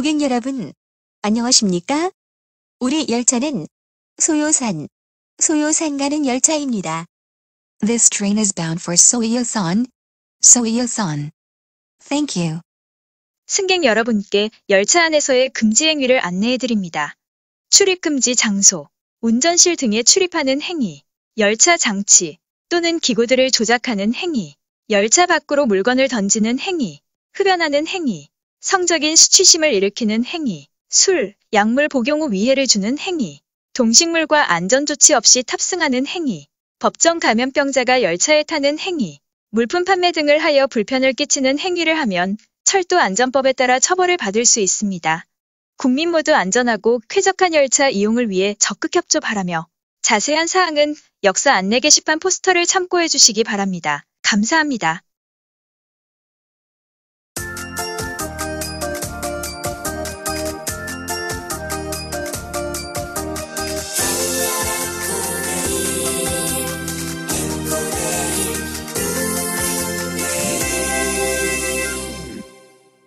고객 여러분, 안녕하십니까? 우리 열차는 소요산, 소요산 가는 열차입니다. This train is bound for Soyosan. Soyosan. Thank you. 승객 여러분께 열차 안에서의 금지 행위를 안내해 드립니다. 출입 금지 장소, 운전실 등에 출입하는 행위, 열차 장치 또는 기구들을 조작하는 행위, 열차 밖으로 물건을 던지는 행위, 흡연하는 행위, 성적인 수치심을 일으키는 행위, 술, 약물 복용 후 위해를 주는 행위, 동식물과 안전조치 없이 탑승하는 행위, 법정 감염병자가 열차에 타는 행위, 물품 판매 등을 하여 불편을 끼치는 행위를 하면 철도 안전법에 따라 처벌을 받을 수 있습니다. 국민 모두 안전하고 쾌적한 열차 이용을 위해 적극 협조 바라며 자세한 사항은 역사 안내 게시판 포스터를 참고해 주시기 바랍니다. 감사합니다.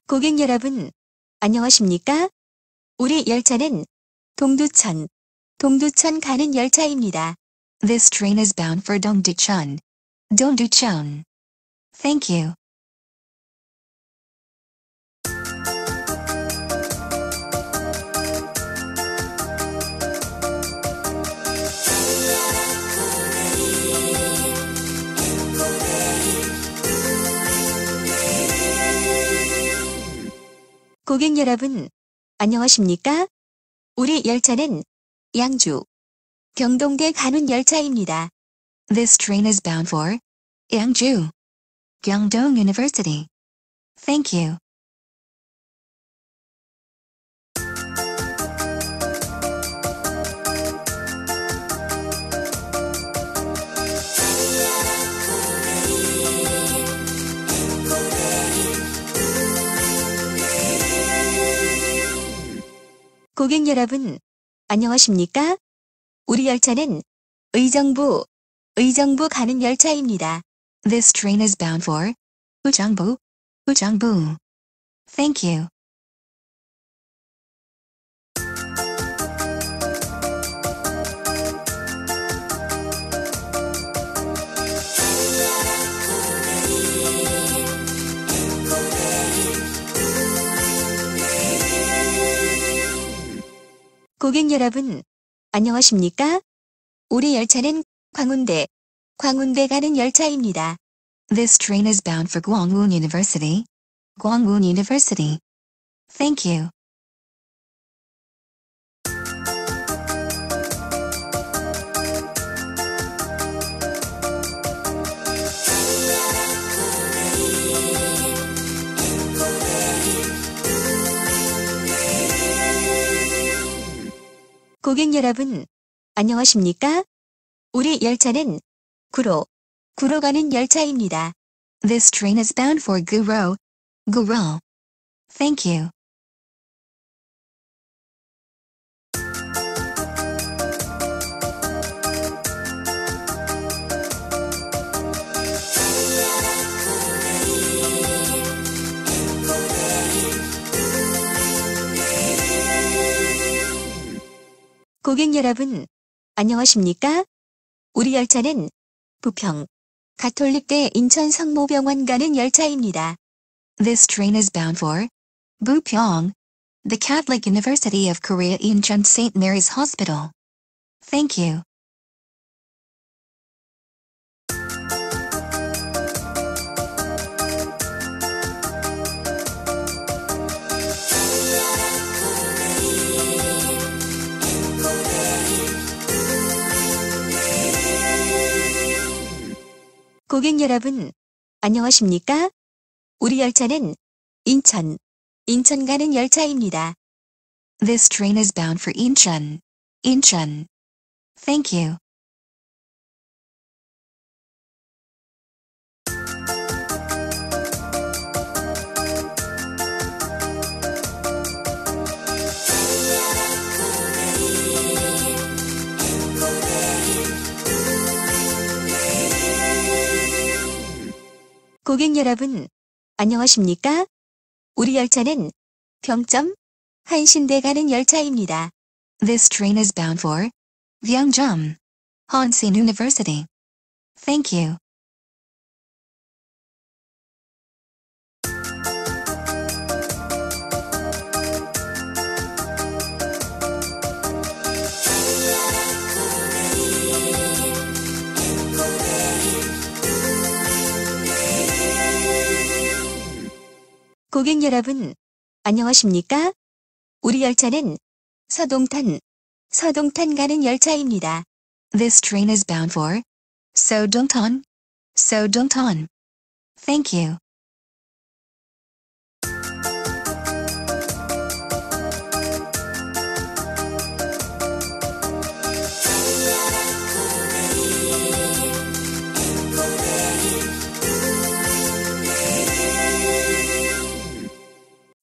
고객 여러분, 안녕하십니까? 우리 열차는 동두천, 동두천 가는 열차입니다. This train is bound for Dongducheon. Dongducheon. Thank you. 고객 여러분, 안녕하십니까? 우리 열차는 양주, 경동대 가는 열차입니다. This train is bound for Yangju. Gyeongdong University. Thank you. 고객 여러분, 안녕하십니까? 우리 열차는 의정부, 의정부 가는 열차입니다. This train is bound for Ujangbu. Ujangbu. Thank you. 고객 여러분, 안녕하십니까? 우리 열차는 광운대, 광운대 가는 열차입니다. This train is bound for Gwangwon University. Gwangwon University. Thank you. 고객 여러분, 안녕하십니까? 우리 열차는 구로, 구로 가는 열차입니다. This train is bound for Guro. Guro. Thank you. 고객 여러분, 안녕하십니까? 우리 열차는 부평, 가톨릭대 인천 성모병원 가는 열차입니다. This train is bound for Bupyeong, the Catholic University of Korea Incheon St. Mary's Hospital. Thank you. 고객 여러분, 안녕하십니까? 우리 열차는 인천, 인천 가는 열차입니다. This train is bound for Incheon. Incheon. Thank you. 고객 여러분, 안녕하십니까? 우리 열차는 평점 한신대 가는 열차입니다. This train is bound for Gyeongjam. Hansin University. Thank you. 고객 여러분, 안녕하십니까? 우리 열차는 서동탄, 서동탄 가는 열차입니다. This train is bound for Sodongtan. Sodongtan. Thank you.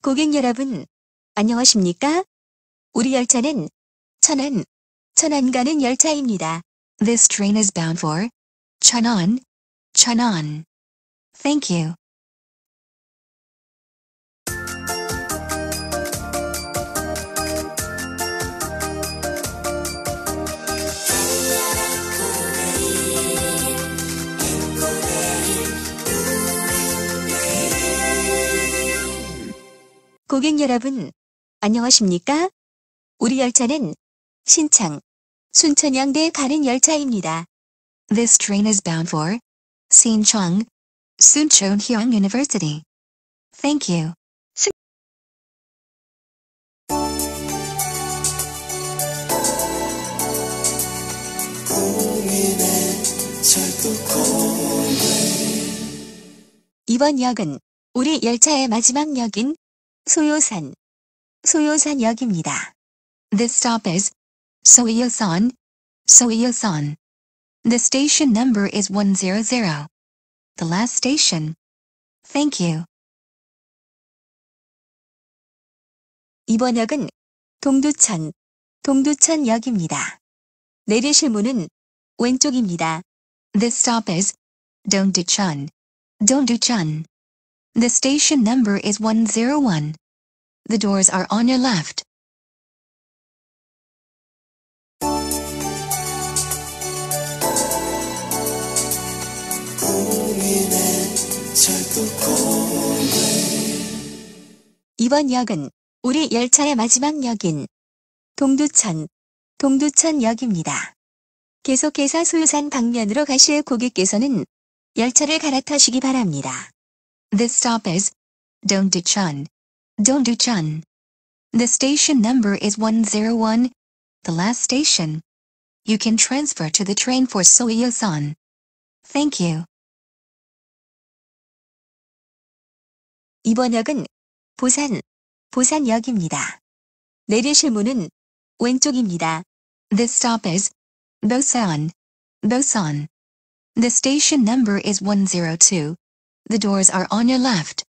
고객 여러분, 안녕하십니까? 우리 열차는 천안, 천안 가는 열차입니다. This train is bound for Cheonan. Cheonan. Thank you. 고객 여러분, 안녕하십니까? 우리 열차는 신창, 순천향대 가는 열차입니다. This train is bound for Sinchang. Suncheonhyang University. Thank you. 이번 역은 우리 열차의 마지막 역인 소요산, 소요산역입니다. This stop is Soyeosan. Soyeosan. The station number is 100. The last station. Thank you. 이번 역은 동두천, 동두천역입니다. 내리실 문은 왼쪽입니다. This stop is Dongducheon. Dongducheon. The station number is 101. The doors are on your left. 이번 역은 우리 열차의 마지막 역인 동두천, 동두천역입니다. 계속해서 소요산 방면으로 가실 고객께서는 열차를 갈아타시기 바랍니다. This stop is Dongducheon. Dongducheon. The station number is 101. The last station. You can transfer to the train for Soyeosan. Thank you. 이번 역은 부산, 부산역입니다. 내리실 문은 왼쪽입니다. This stop is Bosan. Bosan. The station number is 102. The doors are on your left.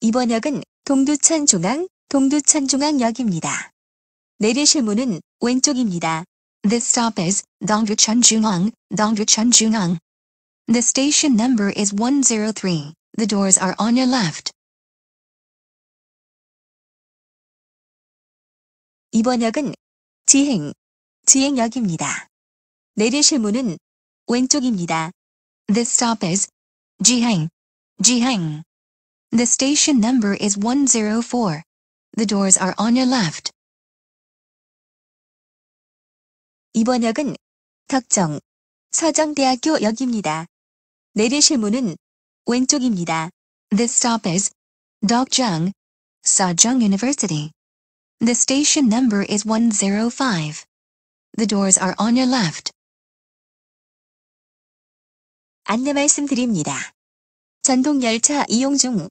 이번 역은 동두천 중앙, 동두천 중앙역입니다. 내리실 문은 왼쪽입니다. This stop is. Dongducheon Jungang. The station number is 103. The doors are on your left. 이번 역은 지행, 지행역입니다. 내리실 문은 왼쪽입니다. This stop is Jihang. Jihang. The station number is 104. The doors are on your left. 이번 역은 덕정, 서정대학교 역입니다. 내리실 문은 왼쪽입니다. This stop is Dokjung. Sejong University. The station number is 105. The doors are on your left. 안내 말씀드립니다. 전동열차 이용 중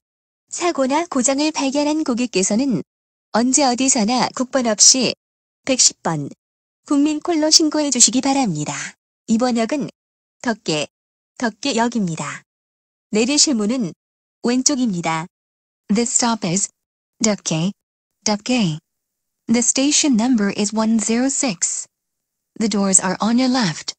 사고나 고장을 발견한 고객께서는 언제 어디서나 국번 없이 110번 국민콜로 신고해 주시기 바랍니다. 이번 역은 덕계, 덕계역입니다. 내리실 문은 왼쪽입니다. This stop is Dupke, Dupke. The station number is 106. The doors are on your left.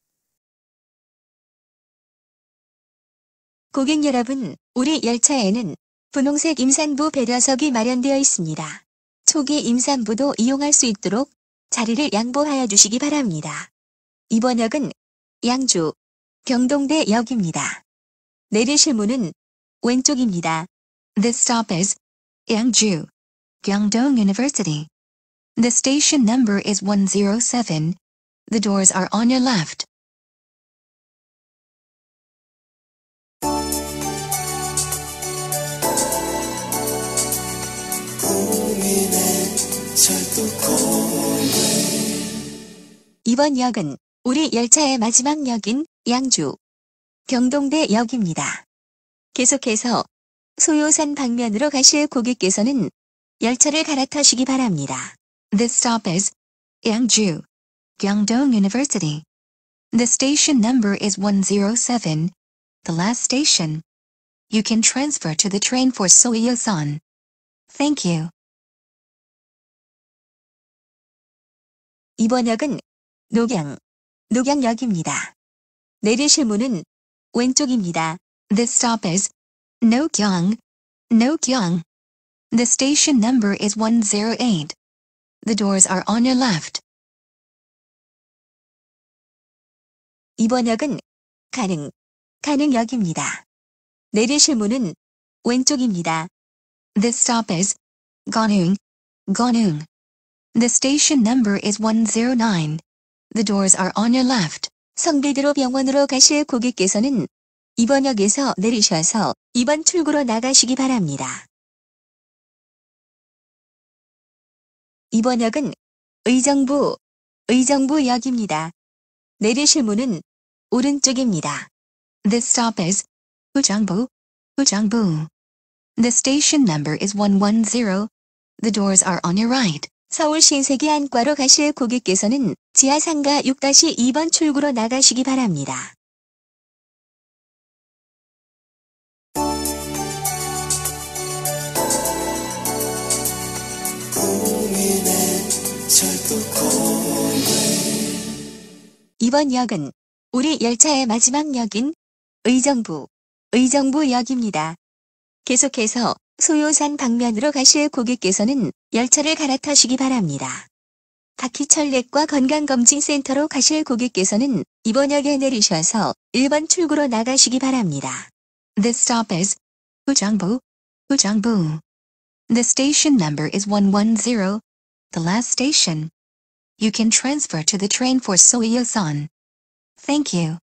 고객 여러분, 우리 열차에는 분홍색 임산부 배려석이 마련되어 있습니다. 초기 임산부도 이용할 수 있도록 자리를 양보하여 주시기 바랍니다. 이번 역은 양주, 경동대 역입니다. 내리실 문은 왼쪽입니다. This stop is Yangju, Guangdong University. The station number is 107. The doors are on your left. 이번 역은 우리 열차의 마지막 역인 양주, 경동대 역입니다. 계속해서 소요산 방면으로 가실 고객께서는 열차를 갈아타시기 바랍니다. This stop is Yangju, Guangdong University. The station number is 107. The last station. You can transfer to the train for Soyosan. Thank you. 이번 역은 녹양, 녹양역입니다. 내리실 문은 왼쪽입니다. This stop is Nokyong, Nokyong. The station number is 108. The doors are on your left. 이번 역은 가능, 가능역입니다. 내리실 문은 왼쪽입니다. This stop is Gonung, Gonung. The station number is 109. The doors are on your left. 성비드로 병원으로 가실 고객께서는 이번 역에서 내리셔서 이번 출구로 나가시기 바랍니다. 이번 역은 의정부, 의정부역입니다. 내리실 문은 오른쪽입니다. This stop is Ujangbu, Ujangbu. The station number is 110. The doors are on your right. 서울 신세계 안과로 가실 고객께서는 지하 상가 6-2번 출구로 나가시기 바랍니다. 이번 역은 우리 열차의 마지막 역인 의정부, 의정부역입니다. 계속해서 소요산 방면으로 가실 고객께서는 열차를 갈아타시기 바랍니다. 바퀴철렉과 건강검진센터로 가실 고객께서는 이번 역에 내리셔서 1번 출구로 나가시기 바랍니다. This stop is Ujangbu, Ujangbu. The station number is 110. The last station. You can transfer to the train for Soyosan. Thank you.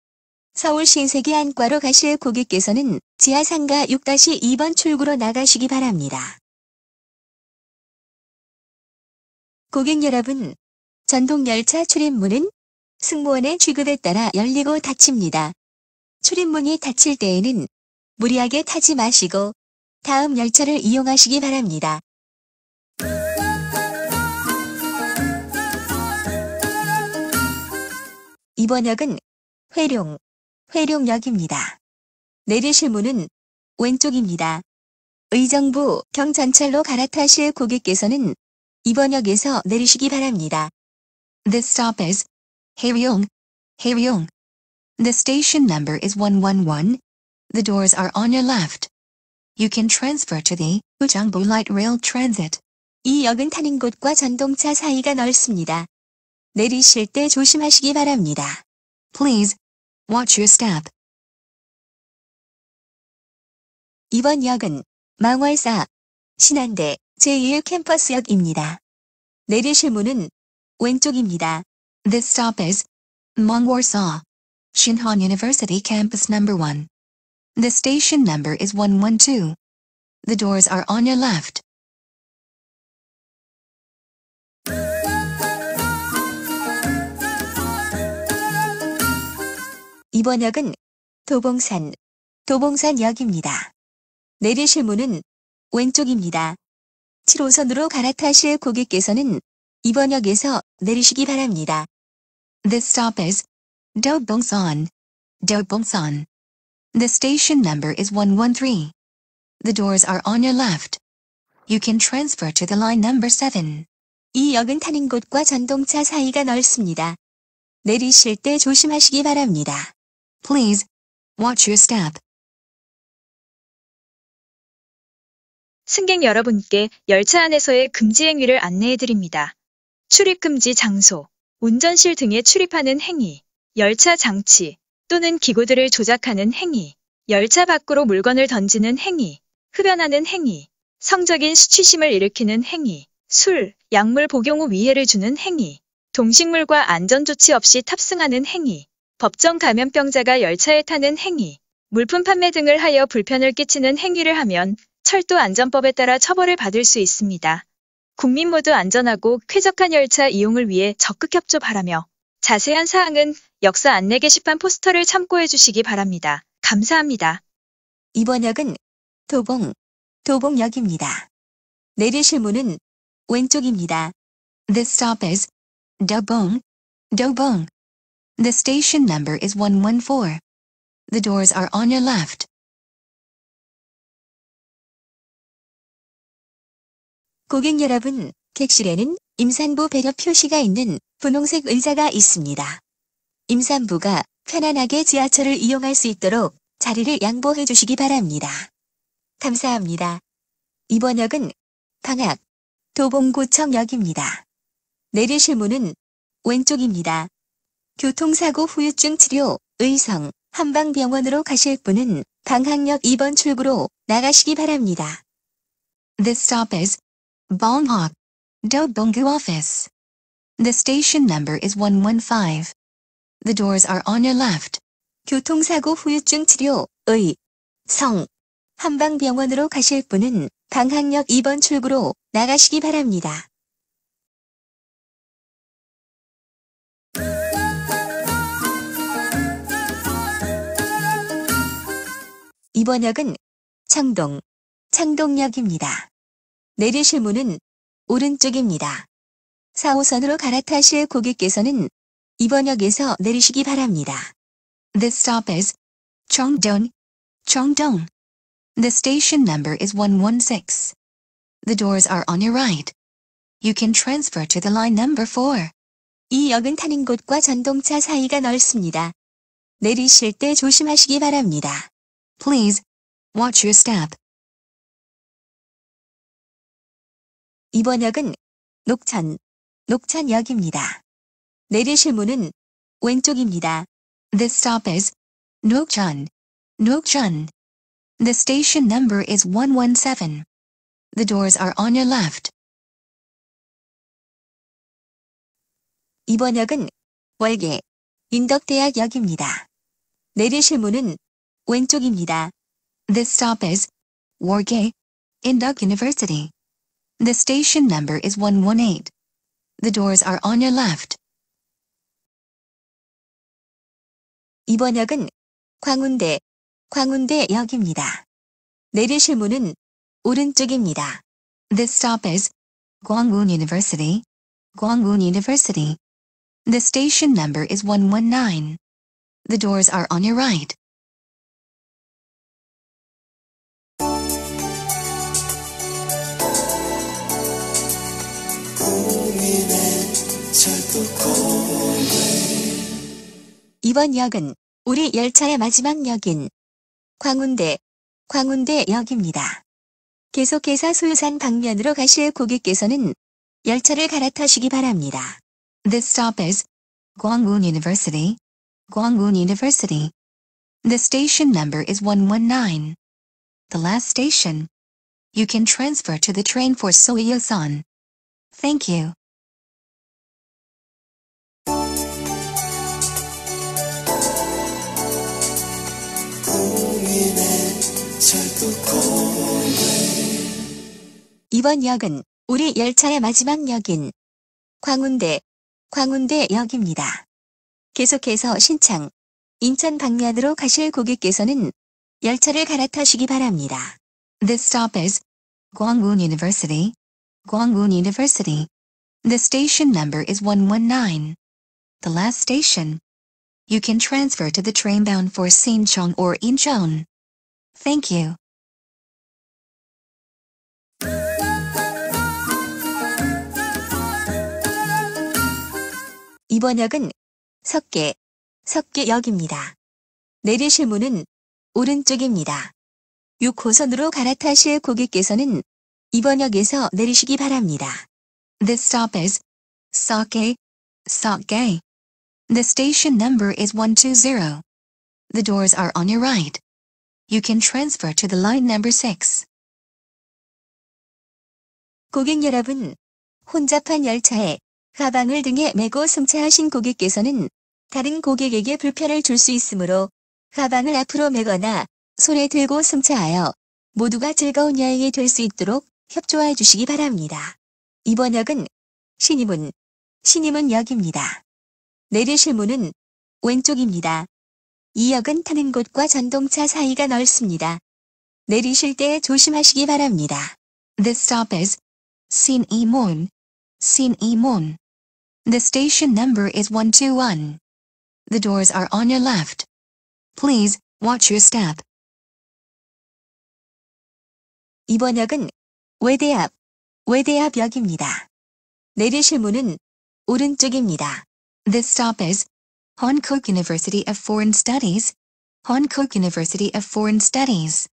서울 신세계 안과로 가실 고객께서는 지하 상가 6-2번 출구로 나가시기 바랍니다. 고객 여러분, 전동열차 출입문은 승무원의 취급에 따라 열리고 닫힙니다. 출입문이 닫힐 때에는 무리하게 타지 마시고 다음 열차를 이용하시기 바랍니다. 이번 역은 회룡, 회룡역입니다. 내리실 문은 왼쪽입니다. 의정부 경전철로 갈아타실 고객께서는 이번 역에서 내리시기 바랍니다. This stop is Haeryong, Haeryong. The station number is 111. The doors are on your left. You can transfer to the Ujangbu Light Rail Transit. 이 역은 타는 곳과 전동차 사이가 넓습니다. 내리실 때 조심하시기 바랍니다. Please watch your step. 이번 역은 망월사 신한대 제1 캠퍼스역입니다. 내리실 문은 왼쪽입니다. This stop is Mongwarsaw, Shinhan University Campus Number 1. The station number is 112. The doors are on your left. 이번 역은 도봉산, 도봉산역입니다. 내리실 문은 왼쪽입니다. 7호선으로 갈아타실 고객께서는 이번 역에서 내리시기 바랍니다. This stop is Dobongsan. Dobongsan. The station number is 113. The doors are on your left. You can transfer to the line number 7. 이 역은 타는 곳과 전동차 사이가 넓습니다. 내리실 때 조심하시기 바랍니다. Please watch your step. 승객 여러분께 열차 안에서의 금지 행위를 안내해 드립니다. 출입 금지 장소, 운전실 등에 출입하는 행위, 열차 장치 또는 기구들을 조작하는 행위, 열차 밖으로 물건을 던지는 행위, 흡연하는 행위, 성적인 수치심을 일으키는 행위, 술, 약물 복용 후 위해를 주는 행위, 동식물과 안전조치 없이 탑승하는 행위, 법정 감염병자가 열차에 타는 행위, 물품 판매 등을 하여 불편을 끼치는 행위를 하면 철도 안전법에 따라 처벌을 받을 수 있습니다. 국민 모두 안전하고 쾌적한 열차 이용을 위해 적극 협조 바라며 자세한 사항은 역사 안내 게시판 포스터를 참고해 주시기 바랍니다. 감사합니다. 이번 역은 도봉, 도봉역입니다. 내리실 문은 왼쪽입니다. This stop is Dobong. Dobong. The station number is 114. The doors are on your left. 고객 여러분, 객실에는 임산부 배려 표시가 있는 분홍색 의자가 있습니다. 임산부가 편안하게 지하철을 이용할 수 있도록 자리를 양보해 주시기 바랍니다. 감사합니다. 이번 역은 방학, 도봉구청역입니다. 내리실 문은 왼쪽입니다. 교통사고 후유증 치료, 의성, 한방병원으로 가실 분은 방학역 2번 출구로 나가시기 바랍니다. This stop is Bonghok. Dobonggu office. The station number is 115. The doors are on your left. 교통사고 후유증 치료, 의, 성, 한방병원으로 가실 분은 방학역 2번 출구로 나가시기 바랍니다. 이번 역은 창동, 창동역입니다. 내리실 문은 오른쪽입니다. 4호선으로 갈아타실 고객께서는 이번 역에서 내리시기 바랍니다. This stop is Chongdong. Chongdong. The station number is 116. The doors are on your right. You can transfer to the line number 4. 이 역은 타는 곳과 전동차 사이가 넓습니다. 내리실 때 조심하시기 바랍니다. Please watch your step. 이번 역은 녹천, 녹천역입니다. 내리실 문은 왼쪽입니다. This stop is Nokchun. Nokchun. The station number is 117. The doors are on your left. 이번 역은 월계, 인덕대학역입니다. 내리실 문은 왼쪽입니다. This stop is Wargay, Induk University. The station number is 118. The doors are on your left. 이번 역은 광운대, 광운대역입니다. 내리실 문은 오른쪽입니다. This stop is Gwangwon University. Gwangwon University. The station number is 119. The doors are on your right. 이번 역은 우리 열차의 마지막 역인 광운대, 광운대 역입니다. 계속해서 소유산 방면으로 가실 고객께서는 열차를 갈아타시기 바랍니다. This stop is Gwangwon University. Gwangwon University. The station number is 119. The last station. You can transfer to the train for Soyosan. Thank you. 이번 역은 우리 열차의 마지막 역인 광운대, 광운대역입니다. 계속해서 신창, 인천 방면으로 가실 고객께서는 열차를 갈아타시기 바랍니다. This stop is Gwangwon University. Gwangwon University. The station number is 119. The last station. You can transfer to the train bound for Sincheong or Incheon. Thank you. 이번 역은 석계, 석계역입니다. 내리실 문은 오른쪽입니다. 6호선으로 갈아타실 고객께서는 이번 역에서 내리시기 바랍니다. This stop is Sake, Sake. The station number is 120. The doors are on your right. You can transfer to the line number 6. 고객 여러분, 혼잡한 열차에 가방을 등에 메고 승차하신 고객께서는 다른 고객에게 불편을 줄 수 있으므로 가방을 앞으로 메거나 손에 들고 승차하여 모두가 즐거운 여행이 될 수 있도록 협조해 주시기 바랍니다. 이번 역은 신임문, 신임문 역입니다. 내리실 문은 왼쪽입니다. 이 역은 타는 곳과 전동차 사이가 넓습니다. 내리실 때 조심하시기 바랍니다. This stop is Sin Imon. Sin Imon. The station number is 121. The doors are on your left. Please watch your step. 이번 역은 외대 앞, 외대 앞역입니다. 내리실 문은 오른쪽입니다. This stop is Hankook University of Foreign Studies. Hankook University of Foreign Studies.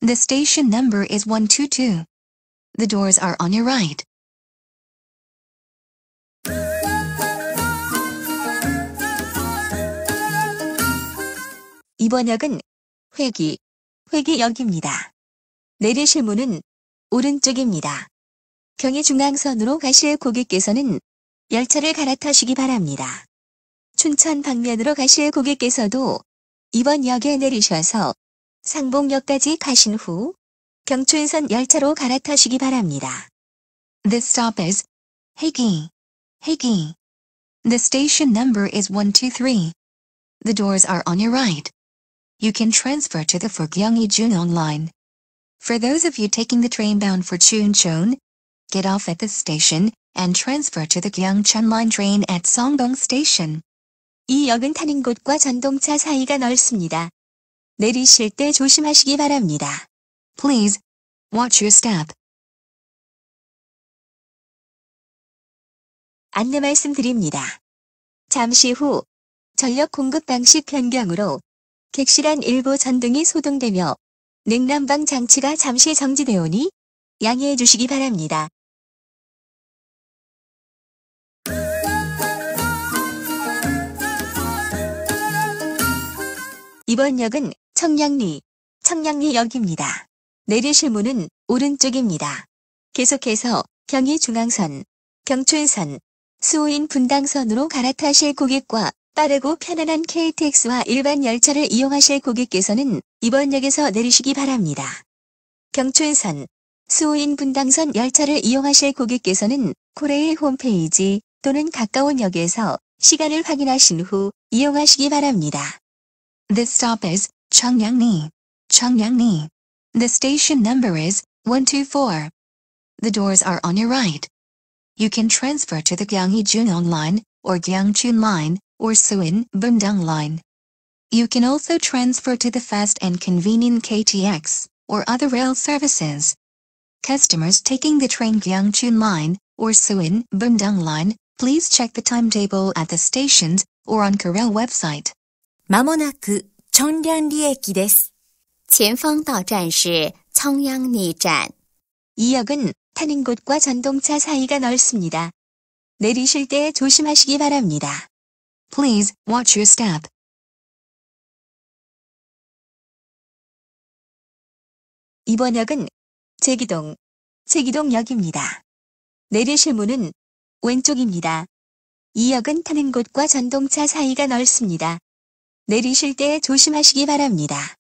The station number is 122. The doors are on your right. 이번 역은 회기, 회기역입니다. 내리실 문은 오른쪽입니다. 경의중앙선으로 가실 고객께서는 열차를 갈아타시기 바랍니다. 춘천 방면으로 가실 고객께서도 이번 역에 내리셔서 상봉역까지 가신 후 경춘선 열차로 갈아타시기 바랍니다. This stop is Heigi. Heigi. The station number is 123. The doors are on your right. You can transfer to the Fukyeongi Junong line. For those of you taking the train bound for Chuncheon, get off at this station and transfer to the Gyeongchun line train at Songbong Station. 이 역은 타는 곳과 전동차 사이가 넓습니다. 내리실 때 조심하시기 바랍니다. Please watch your step. 안내 말씀드립니다. 잠시 후 전력 공급 방식 변경으로 객실안 일부 전등이 소등되며 냉난방 장치가 잠시 정지되오니 양해해 주시기 바랍니다. 이번 역은 청량리, 청량리역입니다. 내리실 문은 오른쪽입니다. 계속해서 경의중앙선, 경춘선, 수호인 분당선으로 갈아타실 고객과 빠르고 편안한 KTX와 일반 열차를 이용하실 고객께서는 이번 역에서 내리시기 바랍니다. 경춘선, 수호인 분당선 열차를 이용하실 고객께서는 코레일 홈페이지 또는 가까운 역에서 시간을 확인하신 후 이용하시기 바랍니다. This stop is Cheongyangni. Cheongyangni. The station number is 124. The doors are on your right. You can transfer to the Gyeonggi Junong line or Gyeongchun line or Suin Bundang line. You can also transfer to the fast and convenient KTX or other rail services. Customers taking the train Gyeongchun line or Suin Bundang line, please check the timetable at the stations or on Korail website. まもなく、チョンリャンリ駅です。前方到站是청양리站。 이 역은 타는 곳과 전동차 사이가 넓습니다. 내리실 때 조심하시기 바랍니다. Please watch your step. 이번 역은 제기동, 제기동역입니다. 내리실 문은 왼쪽입니다. 이 역은 타는 곳과 전동차 사이가 넓습니다. 내리실 때 조심하시기 바랍니다.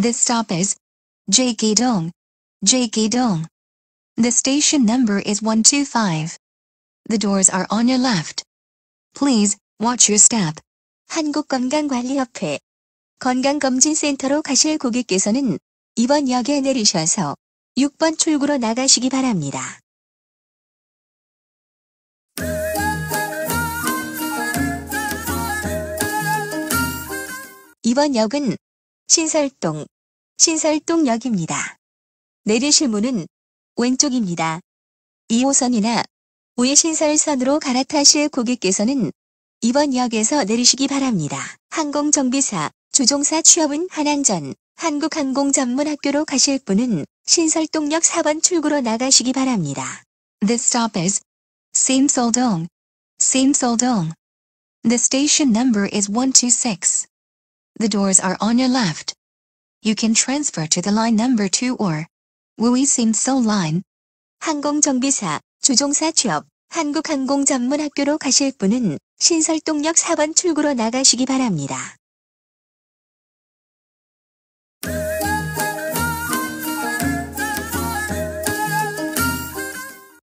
This stop is Jae-gi-dong. Jae-gi-dong. The station number is 125. The doors are on your left. Please watch your step. 한국건강관리협회 건강검진센터로 가실 고객께서는 이번 역에 내리셔서 6번 출구로 나가시기 바랍니다. 이번 역은 신설동, 신설동역입니다. 내리실 문은 왼쪽입니다. 2호선이나 우회신설선으로 갈아타실 고객께서는 이번 역에서 내리시기 바랍니다. 항공정비사, 주종사 취업은 한항전, 한국항공전문학교로 가실 분은 신설동역 4번 출구로 나가시기 바랍니다. This stop is Simseoldong. Simseoldong. The station number is 126. The doors are on your left. You can transfer to the line number 2 or Wui Simseol line. 항공정비사, 주종사 취업, 한국항공전문학교로 가실 분은 신설동역 4번 출구로 나가시기 바랍니다.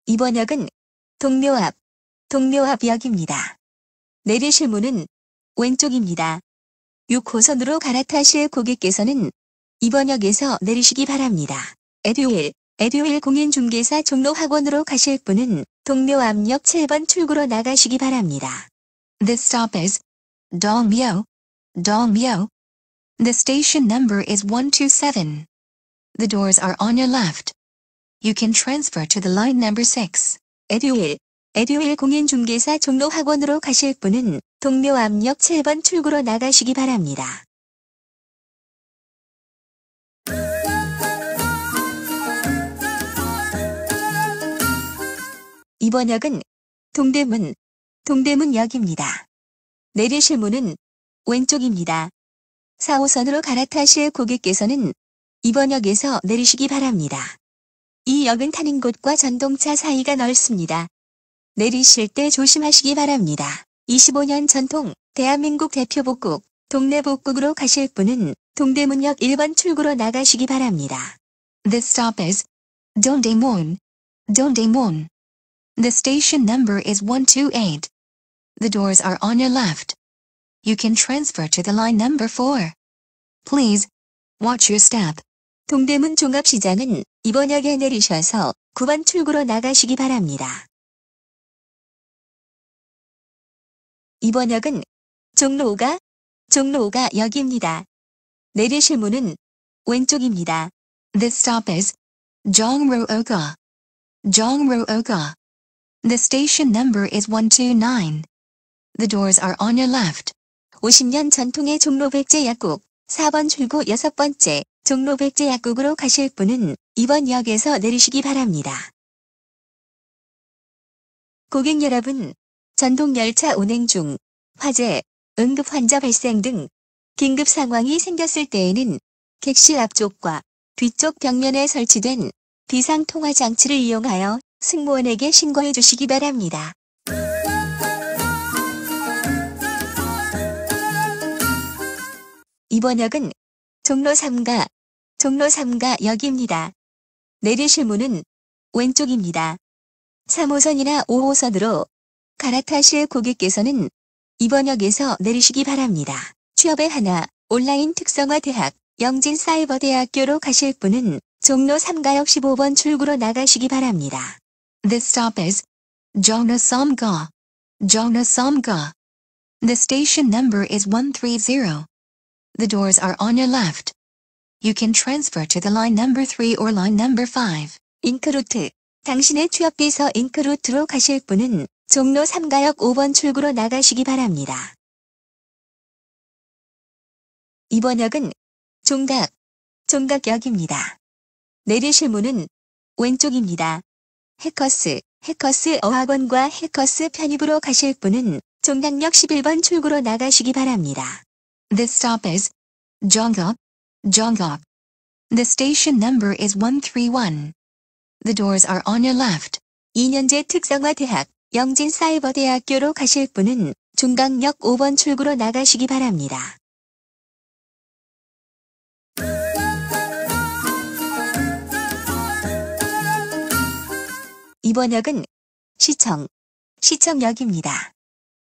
이번 역은 동묘앞, 동묘앞역입니다. 내리실 문은 왼쪽입니다. 6호선으로 갈아타실 고객께서는 이번 역에서 내리시기 바랍니다. 에듀윌, 에듀윌 공인중개사 종로 학원으로 가실 분은 동묘암역 7번 출구로 나가시기 바랍니다. This stop is Dongmyo. Dongmyo. The station number is 127. The doors are on your left. You can transfer to the line number 6. 에듀윌, 에듀윌 공인중개사 종로 학원으로 가실 분은 동묘암역 7번 출구로 나가시기 바랍니다. 이번 역은 동대문, 동대문역입니다. 내리실 문은 왼쪽입니다. 4호선으로 갈아타실 고객께서는 이번 역에서 내리시기 바랍니다. 이 역은 타는 곳과 전동차 사이가 넓습니다. 내리실 때 조심하시기 바랍니다. 25년 전통 대한민국 대표 복국 동네 복국으로 가실 분은 동대문역 1번 출구로 나가시기 바랍니다. This stop is Dongdaemun. Dongdaemun. The station number is 128. The doors are on your left. You can transfer to the line number 4. Please watch your step. 동대문 종합시장은 이번 역에 내리셔서 9번 출구로 나가시기 바랍니다. 이번 역은 종로 5가 종로 5가 역입니다. 내리실 문은 왼쪽입니다. This stop is Jongroga. Jongroga. The station number is 129. The doors are on your left. 50년 전통의 종로 백제 약국 4번 출구 6번째 종로 백제 약국으로 가실 분은 이번 역에서 내리시기 바랍니다. 고객 여러분, 전동열차 운행 중 화재, 응급 환자 발생 등 긴급 상황이 생겼을 때에는 객실 앞쪽과 뒤쪽 벽면에 설치된 비상 통화 장치를 이용하여 승무원에게 신고해 주시기 바랍니다. 이번 역은 종로 3가 종로 3가 역입니다. 내리실 문은 왼쪽입니다. 3호선이나 5호선으로 갈아타실 고객께서는 이번 역에서 내리시기 바랍니다. 취업의 하나 온라인 특성화 대학 영진사이버대학교로 가실 분은 종로 3가역 15번 출구로 나가시기 바랍니다. This stop is Jona Samga. Jona Samga. The station number is 130. The doors are on your left. You can transfer to the line number 3 or line number 5. 잉크루트. 당신의 취업비서 잉크루트로 가실 분은 종로 3가역 5번 출구로 나가시기 바랍니다. 이번 역은 종각, 종각역입니다. 내리실 문은 왼쪽입니다. 해커스, 해커스 어학원과 해커스 편입으로 가실 분은 종각역 11번 출구로 나가시기 바랍니다. This stop is Jonggok. Jonggok. The station number is 131. The doors are on your left. 2년제 특성화 대학 영진사이버대학교로 가실 분은 종각역 5번 출구로 나가시기 바랍니다. 이번 역은 시청, 시청역입니다.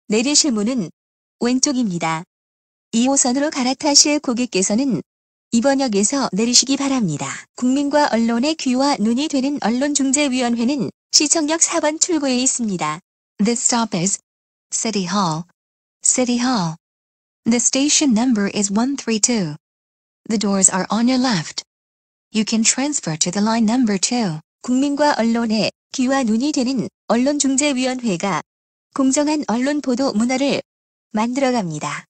내리실 문은 왼쪽입니다. 2호선으로 갈아타실 고객께서는 이번 역에서 내리시기 바랍니다. 국민과 언론의 귀와 눈이 되는 언론중재위원회는 시청역 4번 출구에 있습니다. This stop is City Hall. City Hall. The station number is 132. The doors are on your left. You can transfer to the line number 2. 국민과 언론의 귀와 눈이 되는 언론중재위원회가 공정한 언론 보도 문화를 만들어갑니다.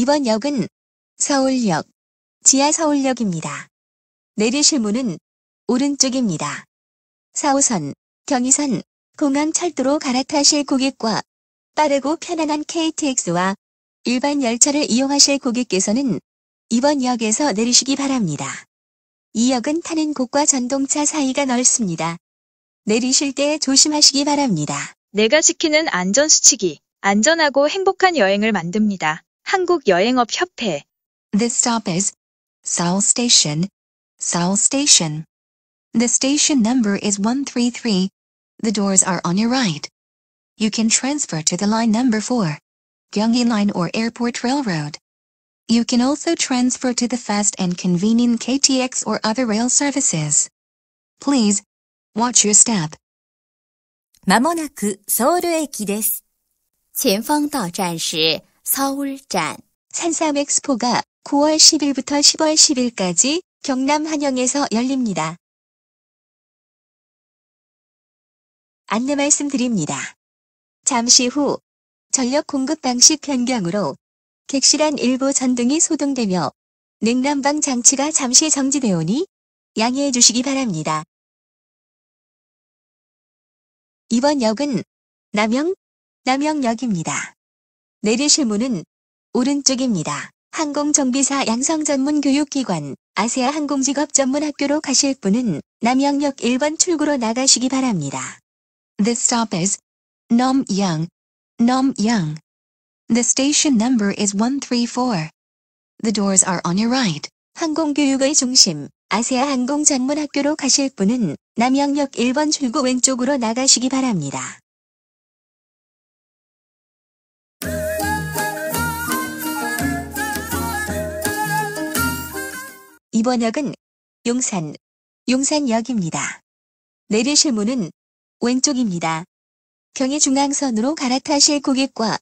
이번 역은 서울역, 지하 서울역입니다. 내리실 문은 오른쪽입니다. 4호선, 경의선, 공항철도로 갈아타실 고객과 빠르고 편안한 KTX와 일반 열차를 이용하실 고객께서는 이번 역에서 내리시기 바랍니다. 이 역은 타는 곳과 전동차 사이가 넓습니다. 내리실 때 조심하시기 바랍니다. 내가 지키는 안전수칙이 안전하고 행복한 여행을 만듭니다. 한국여행업협회 This stop is Seoul Station. Seoul Station. The station number is 133. The doors are on your right. You can transfer to the line number 4. Gyeonggi Line or Airport Railroad. You can also transfer to the fast and convenient KTX or other rail services. Please, watch your step. まもなくソウル駅です。前方到站是 서울站。 산삼 엑스포가 9월 10일부터 10월 10일까지 경남 한영에서 열립니다. 안내 말씀드립니다. 잠시 후 전력 공급 방식 변경으로 객실안 일부 전등이 소등되며 냉난방 장치가 잠시 정지되오니 양해해 주시기 바랍니다. 이번 역은 남영, 남영역입니다. 내리실 문은 오른쪽입니다. 항공정비사 양성전문교육기관 아세아 항공직업 전문학교로 가실 분은 남영역 1번 출구로 나가시기 바랍니다. This stop is Namyang. Namyang. The station number is 134. The doors are on your right. 항공교육의 중심 아세아 항공 전문학교로 가실 분은 남영역 1번 출구 왼쪽으로 나가시기 바랍니다. 이번 역은 용산, 용산역입니다. 내리실 문은 왼쪽입니다. 경의중앙선으로 갈아타실 고객과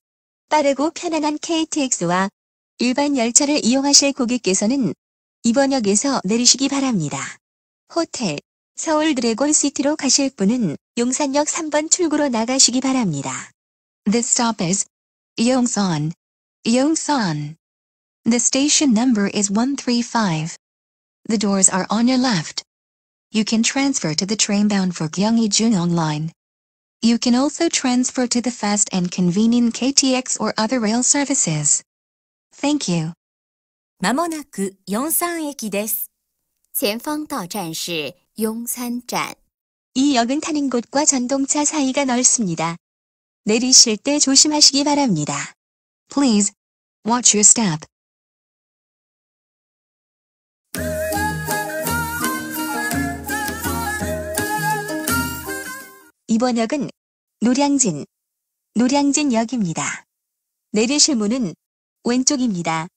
빠르고 편안한 KTX와 일반 열차를 이용하실 고객께서는 이번 역에서 내리시기 바랍니다. 호텔, 서울 드래곤 시티로 가실 분은 용산역 3번 출구로 나가시기 바랍니다. This stop is Yongsan. Yongsan. The station number is 135. The doors are on your left. You can transfer to the train bound for Gyeonggi Junong Line. You can also transfer to the fast and convenient KTX or other rail services. Thank you. まもなく四山駅です。前方到站是雍山站。 이 역은 타는 곳과 전동차 사이가 넓습니다. 내리실 때 조심하시기 바랍니다. Please, watch your step. 이번 역은 노량진, 노량진 역입니다. 내리실 문은 왼쪽입니다.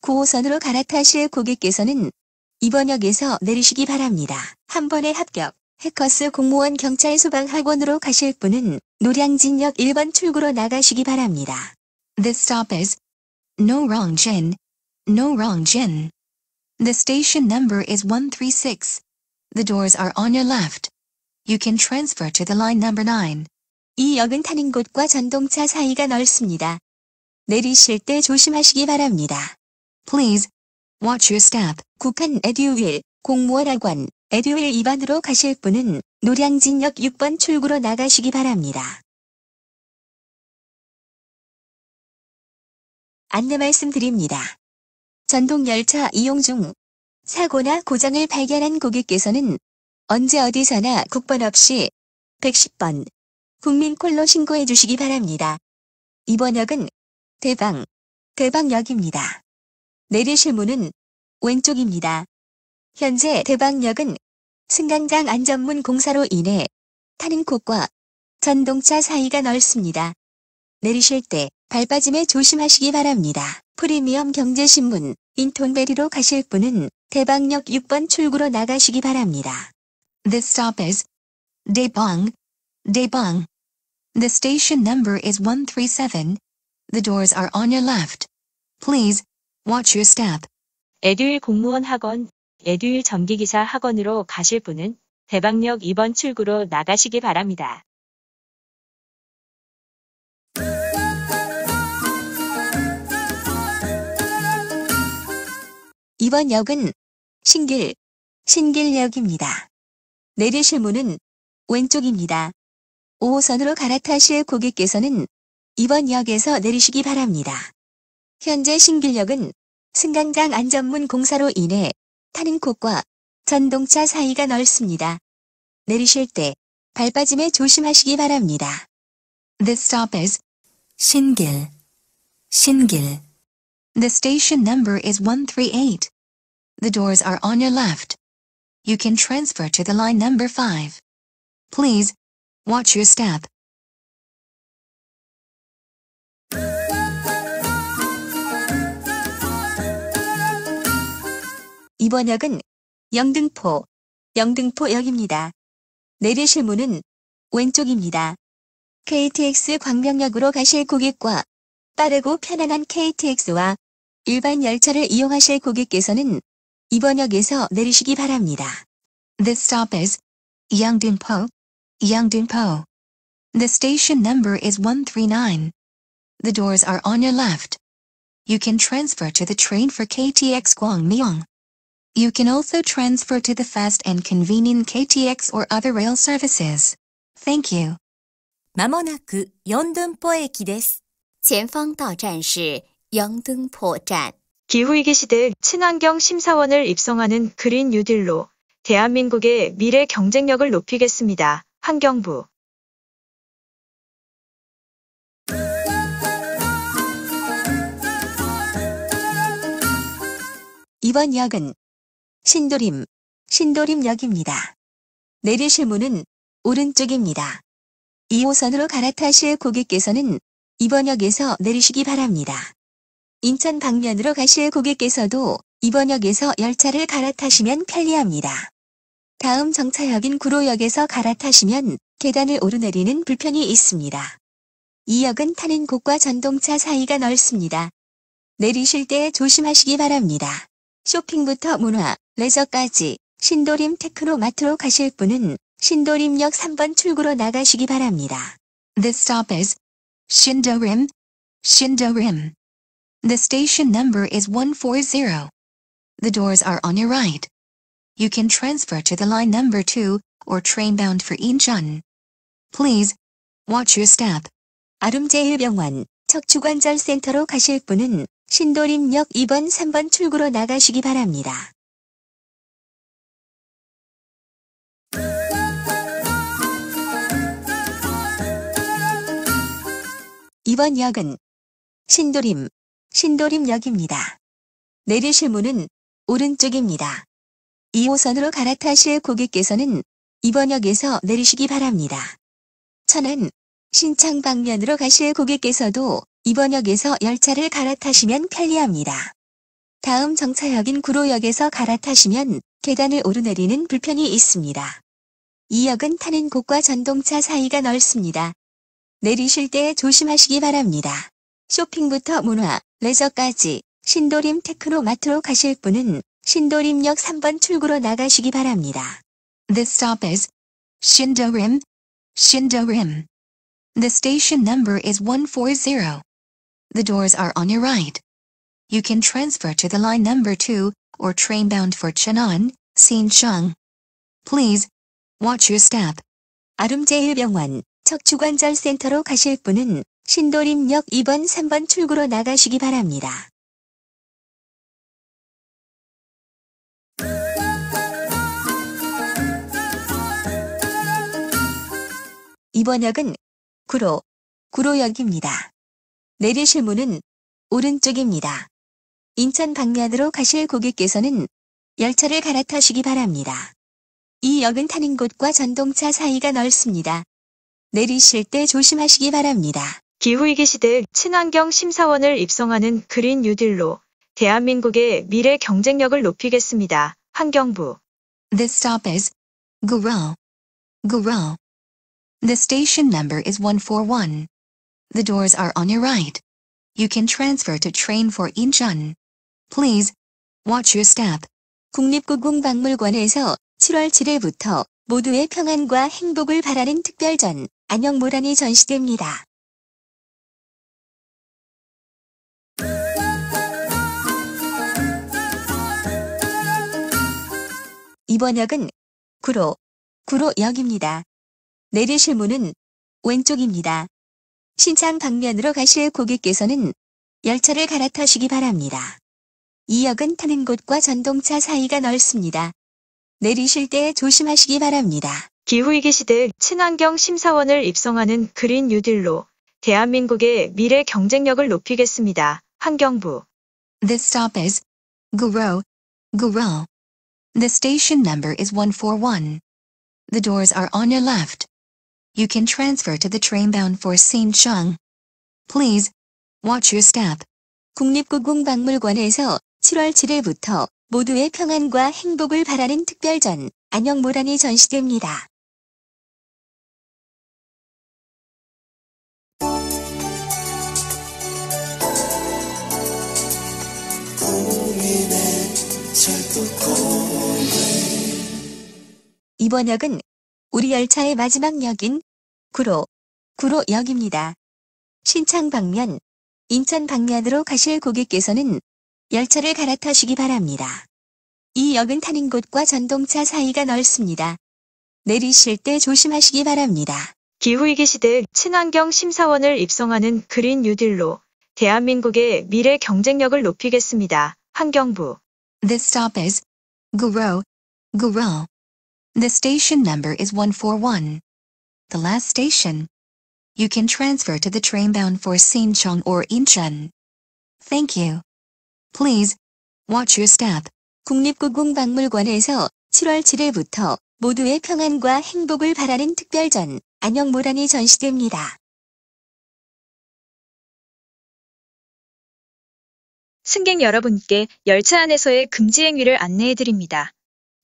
9호선으로 갈아타실 고객께서는 이번 역에서 내리시기 바랍니다. 한 번에 합격, 해커스 공무원 경찰 소방학원으로 가실 분은 노량진역 1번 출구로 나가시기 바랍니다. This stop is Norongjin. Norongjin. The station number is 136. The doors are on your left. You can transfer to the line number 9. 이 역은 타는 곳과 전동차 사이가 넓습니다. 내리실 때 조심하시기 바랍니다. Please, watch your step. 국한 에듀윌, 공무원 학원, 에듀윌 2반으로 가실 분은 노량진역 6번 출구로 나가시기 바랍니다. 안내 말씀드립니다. 전동열차 이용 중 사고나 고장을 발견한 고객께서는 언제 어디서나 국번 없이 110번 국민콜로 신고해 주시기 바랍니다. 이번 역은 대방, 대방역입니다. 내리실 문은 왼쪽입니다. 현재 대방역은 승강장 안전문 공사로 인해 타는 곳과 전동차 사이가 넓습니다. 내리실 때 발빠짐에 조심하시기 바랍니다. 프리미엄 경제신문 인톤베리로 가실 분은 대방역 6번 출구로 나가시기 바랍니다. This stop is Daebong, Daebong. The station number is 137. The doors are on your left. Please, watch your step. 에듀윌 공무원 학원, 에듀윌 전기기사 학원으로 가실 분은 대방역 2번 출구로 나가시기 바랍니다. 이번 역은 신길, 신길역입니다. 내리실 문은 왼쪽입니다. 5호선으로 갈아타실 고객께서는 이번 역에서 내리시기 바랍니다. 현재 신길역은 승강장 안전문 공사로 인해 타는 곳과 전동차 사이가 넓습니다. 내리실 때 발빠짐에 조심하시기 바랍니다. This stop is 신길, 신길. The station number is 138. The doors are on your left. You can transfer to the line number 5. Please, watch your step. 이번 역은 영등포, 영등포역입니다. 내리실 문은 왼쪽입니다. KTX 광명역으로 가실 고객과 빠르고 편안한 KTX와 일반 열차를 이용하실 고객께서는 이번 역에서 내리시기 바랍니다. This stop is Yeongdeunpo, Yeongdeunpo. The station number is 139. The doors are on your left. You can transfer to the train for KTX Gwangmyeong. You can also transfer to the fast and convenient KTX or other rail services. Thank you. まもなく四敦坡駅です。前方到站是영등포站。 기후위기 시대 친환경 심사원을 입성하는 그린 뉴딜로 대한민국의 미래 경쟁력을 높이겠습니다. 환경부 이번 역은 신도림, 신도림역입니다. 내리실 문은 오른쪽입니다. 2호선으로 갈아타실 고객께서는 이번 역에서 내리시기 바랍니다. 인천 방면으로 가실 고객께서도 이번 역에서 열차를 갈아타시면 편리합니다. 다음 정차역인 구로역에서 갈아타시면 계단을 오르내리는 불편이 있습니다. 이 역은 타는 곳과 전동차 사이가 넓습니다. 내리실 때 조심하시기 바랍니다. 쇼핑부터 문화, 레저까지 신도림 테크노마트로 가실 분은 신도림역 3번 출구로 나가시기 바랍니다. This stop is Shindorim, Shindorim. The station number is 140. The doors are on your right. You can transfer to the line number 2 or train bound for Incheon. Please, watch your step. 아름제일병원 척추관절센터로 가실 분은 신도림역 2번 3번 출구로 나가시기 바랍니다. 이번 역은 신도림, 신도림역입니다. 내리실 문은 오른쪽입니다. 2호선으로 갈아타실 고객께서는 이번 역에서 내리시기 바랍니다. 천안, 신창 방면으로 가실 고객께서도 이번 역에서 열차를 갈아타시면 편리합니다. 다음 정차역인 구로역에서 갈아타시면 계단을 오르내리는 불편이 있습니다. 이 역은 타는 곳과 전동차 사이가 넓습니다. 내리실 때 조심하시기 바랍니다. 쇼핑부터 문화, 레저까지 신도림 테크노마트로 가실 분은 신도림역 3번 출구로 나가시기 바랍니다. This stop is Shindorim, Shindorim. The station number is 140. The doors are on your right. You can transfer to the line number 2 or train bound for Cheonan, Sinchung. Please, watch your step. 아름제일병원 척추관절센터로 가실 분은 신도림역 2번 3번 출구로 나가시기 바랍니다. 이번 역은 구로, 구로역입니다. 내리실 문은 오른쪽입니다. 인천 방면으로 가실 고객께서는 열차를 갈아타시기 바랍니다. 이 역은 타는 곳과 전동차 사이가 넓습니다. 내리실 때 조심하시기 바랍니다. 기후위기 시대 친환경 심사원을 입성하는 그린 뉴딜로 대한민국의 미래 경쟁력을 높이겠습니다. 환경부 This stop is Gurao. Gurao. The station number is 141. The doors are on your right. You can transfer to train for Incheon. Please watch your step. 국립故宮박물관에서 7월 7일부터 모두의 평안과 행복을 바라는 특별전 안녕모란이 전시됩니다. 이번 역은 구로, 구로역입니다. 내리실 문은 왼쪽입니다. 신창 방면으로 가실 고객께서는 열차를 갈아타시기 바랍니다. 이 역은 타는 곳과 전동차 사이가 넓습니다. 내리실 때 조심하시기 바랍니다. 기후위기 시대 친환경 심사원을 입성하는 그린 뉴딜로 대한민국의 미래 경쟁력을 높이겠습니다. 환경부 This stop is Gurao. Gurao. The station number is 141. The doors are on your left. You can transfer to the train bound for Sinchung. Please watch your step. 국립故宮박물관에서 7월 7일부터 모두의 평안과 행복을 바라는 특별전 안녕모란이 전시됩니다. 이번 역은 우리 열차의 마지막 역인 구로, 구로역입니다. 신창 방면, 인천 방면으로 가실 고객께서는 열차를 갈아타시기 바랍니다. 이 역은 타는 곳과 전동차 사이가 넓습니다. 내리실 때 조심하시기 바랍니다. 기후위기 시대 친환경 심사원을 입성하는 그린 뉴딜로 대한민국의 미래 경쟁력을 높이겠습니다. 환경부 This stop is Gurao. Gurao. The station number is 141. The last station. You can transfer to the train bound for Sinchong or Incheon. Thank you. Please watch your step. 국립故宮박물관에서 7월 7일부터 모두의 평안과 행복을 바라는 특별전 안녕모란이 전시됩니다. 승객 여러분께 열차 안에서의 금지 행위를 안내해 드립니다.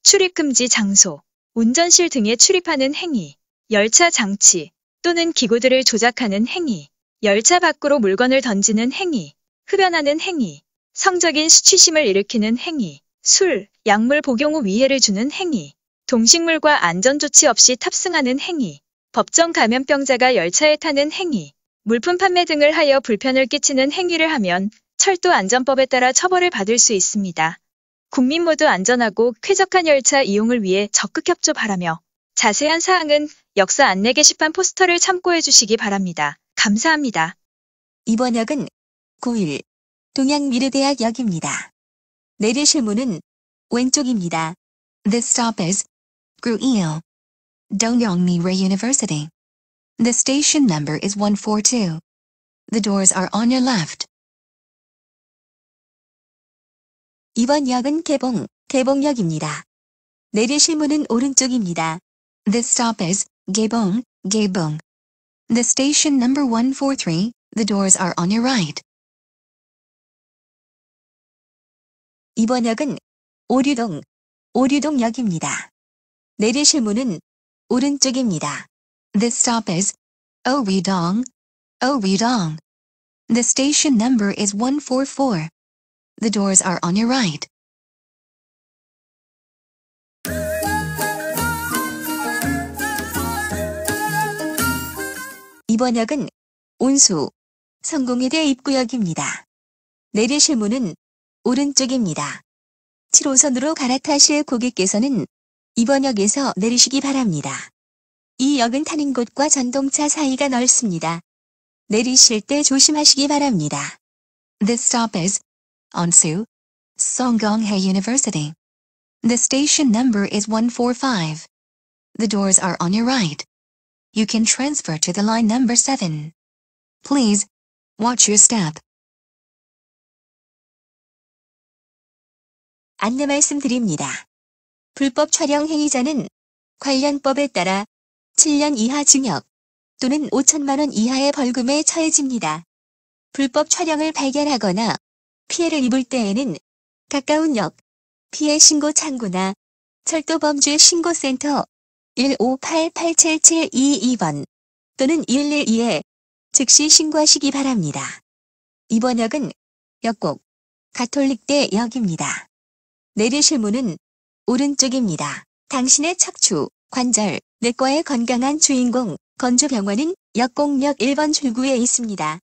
출입 금지 장소, 운전실 등에 출입하는 행위, 열차 장치 또는 기구들을 조작하는 행위, 열차 밖으로 물건을 던지는 행위, 흡연하는 행위, 성적인 수치심을 일으키는 행위, 술, 약물 복용 후 위해를 주는 행위, 동식물과 안전조치 없이 탑승하는 행위, 법정 감염병자가 열차에 타는 행위, 물품 판매 등을 하여 불편을 끼치는 행위를 하면 철도 안전법에 따라 처벌을 받을 수 있습니다. 국민 모두 안전하고 쾌적한 열차 이용을 위해 적극 협조 바라며 자세한 사항은 역사 안내 게시판 포스터를 참고해 주시기 바랍니다. 감사합니다. 이번 역은 9일 동양미르대학 역입니다. 내리실 문은 왼쪽입니다. This stop is Gruil. Dongyongmi Ray University. The station number is 142. The doors are on your left. 이번 역은 개봉, 개봉역입니다. 내리실 문은 오른쪽입니다. This stop is Gaebong, Gaebong. The station number 143. The doors are on your right. 이번 역은 오류동, 오류동역입니다. 내리실 문은 오른쪽입니다. This stop is Oridong, Oridong. The station number is 144. The doors are on your right. 이번 역은 온수, 성공회대 입구역입니다. 내리실 문은 오른쪽입니다. 7호선으로 갈아타실 고객께서는 이번 역에서 내리시기 바랍니다. 이 역은 타는 곳과 전동차 사이가 넓습니다. 내리실 때 조심하시기 바랍니다. This stop is Onsu, Songonghae University. The station number is 145. The doors are on your right. You can transfer to the line number 7. Please watch your step. 안내 말씀드립니다. 불법 촬영 행위자는 관련 법에 따라 7년 이하 징역 또는 5천만 원 이하의 벌금에 처해집니다. 불법 촬영을 발견하거나 피해를 입을 때에는 가까운 역, 피해 신고 창구나 철도범죄 신고센터 158877722번 또는 112에 즉시 신고하시기 바랍니다. 이번 역은 역곡 가톨릭대 역입니다. 내리실 문은 오른쪽입니다. 당신의 척추, 관절, 내과의 건강한 주인공 건조병원은 역곡역 1번 출구에 있습니다.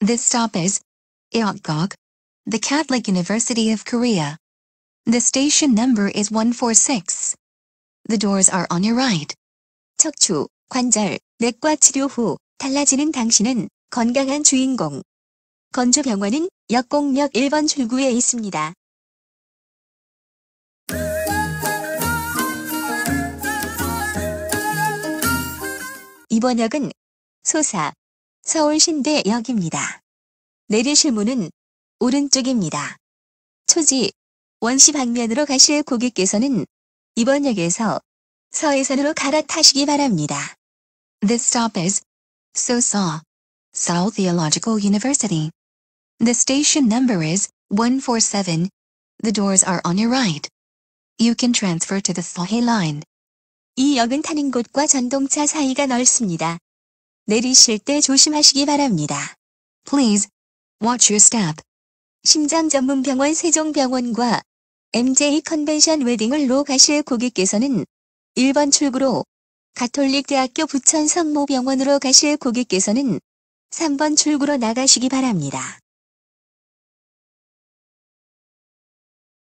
This stop is Yeokgok, the Catholic University of Korea. The station number is 146. The doors are on your right. 척추, 관절, 내과 치료 후 달라지는 당신은 건강한 주인공. 건조병원은 역곡역 1번 출구에 있습니다. 이번 역은 소사, 서울신대역입니다. 내리실 문은 오른쪽입니다. 초지, 원시 방면으로 가실 고객께서는 이번 역에서 서해선으로 갈아타시기 바랍니다. This stop is Sosa, Seoul Theological University. The station number is 147. The doors are on your right. You can transfer to the Seohae line. 이 역은 타는 곳과 전동차 사이가 넓습니다. 내리실 때 조심하시기 바랍니다. Please watch your step. 심장 전문 병원 세종병원과 MJ 컨벤션 웨딩을로 가실 고객께서는 1번 출구로 가톨릭 대학교 부천 성모병원으로 가실 고객께서는 3번 출구로 나가시기 바랍니다.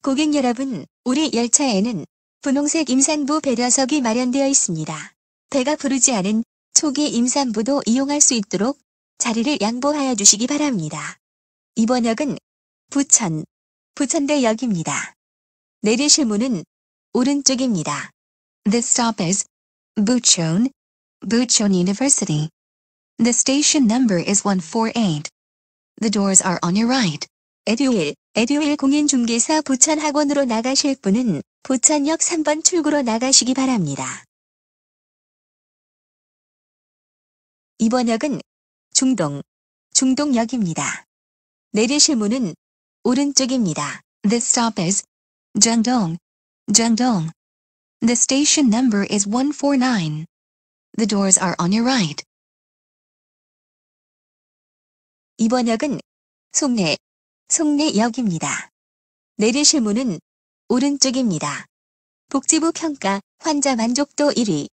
고객 여러분, 우리 열차에는 분홍색 임산부 배려석이 마련되어 있습니다. 배가 부르지 않은 초기 임산부도 이용할 수 있도록 자리를 양보하여 주시기 바랍니다. 이번 역은 부천, 부천대역입니다. 내리실 문은 오른쪽입니다. This stop is Bucheon, Bucheon University. The station number is 148. The doors are on your right. 에듀윌, 에듀윌 공인중개사 부천학원으로 나가실 분은 부천역 3번 출구로 나가시기 바랍니다. 이번 역은 중동, 중동역입니다. 내리실 문은 오른쪽입니다. This stop is Jangdong, Jangdong. The station number is 149. The doors are on your right. 이번 역은 송내, 송내역입니다. 내리실 문은 오른쪽입니다. 복지부 평가 환자 만족도 1위.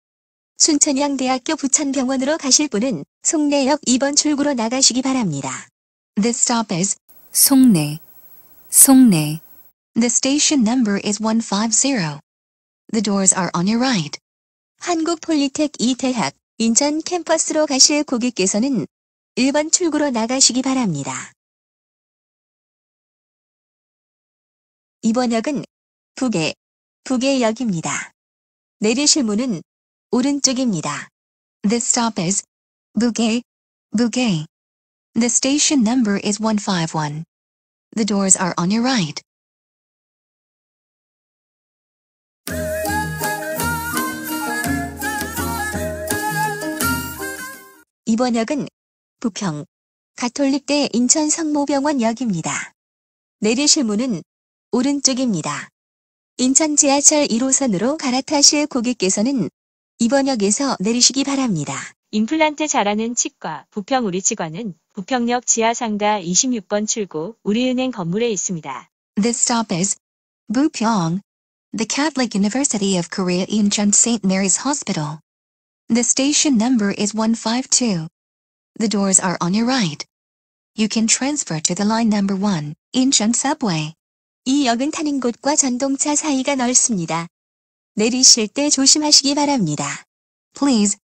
순천향대학교 부천병원으로 가실 분은 송내역 2번 출구로 나가시기 바랍니다. This stop is Songnae. The station number is 150. The doors are on your right. 한국 폴리텍 이대학 인천 캠퍼스로 가실 고객께서는 1번 출구로 나가시기 바랍니다. 이번 역은 북해, 북해역입니다. 내리실 문은 오른쪽입니다. This stop is Bugay, Bugay. The station number is 151. The doors are on your right. 이번 역은 부평, 가톨릭대 인천 성모병원 역입니다. 내리실 문은 오른쪽입니다. 인천 지하철 1호선으로 갈아타실 고객께서는 이번 역에서 내리시기 바랍니다. 임플란트 잘하는 치과 부평 우리 치과는 부평역 지하상가 26번 출구 우리은행 건물에 있습니다. This stop is Bupyeong, the Catholic University of Korea Incheon St. Mary's Hospital. The station number is 152. The doors are on your right. You can transfer to the line number 1, Incheon Subway. 이 역은 타는 곳과 전동차 사이가 넓습니다. 내리실 때 조심하시기 바랍니다. Please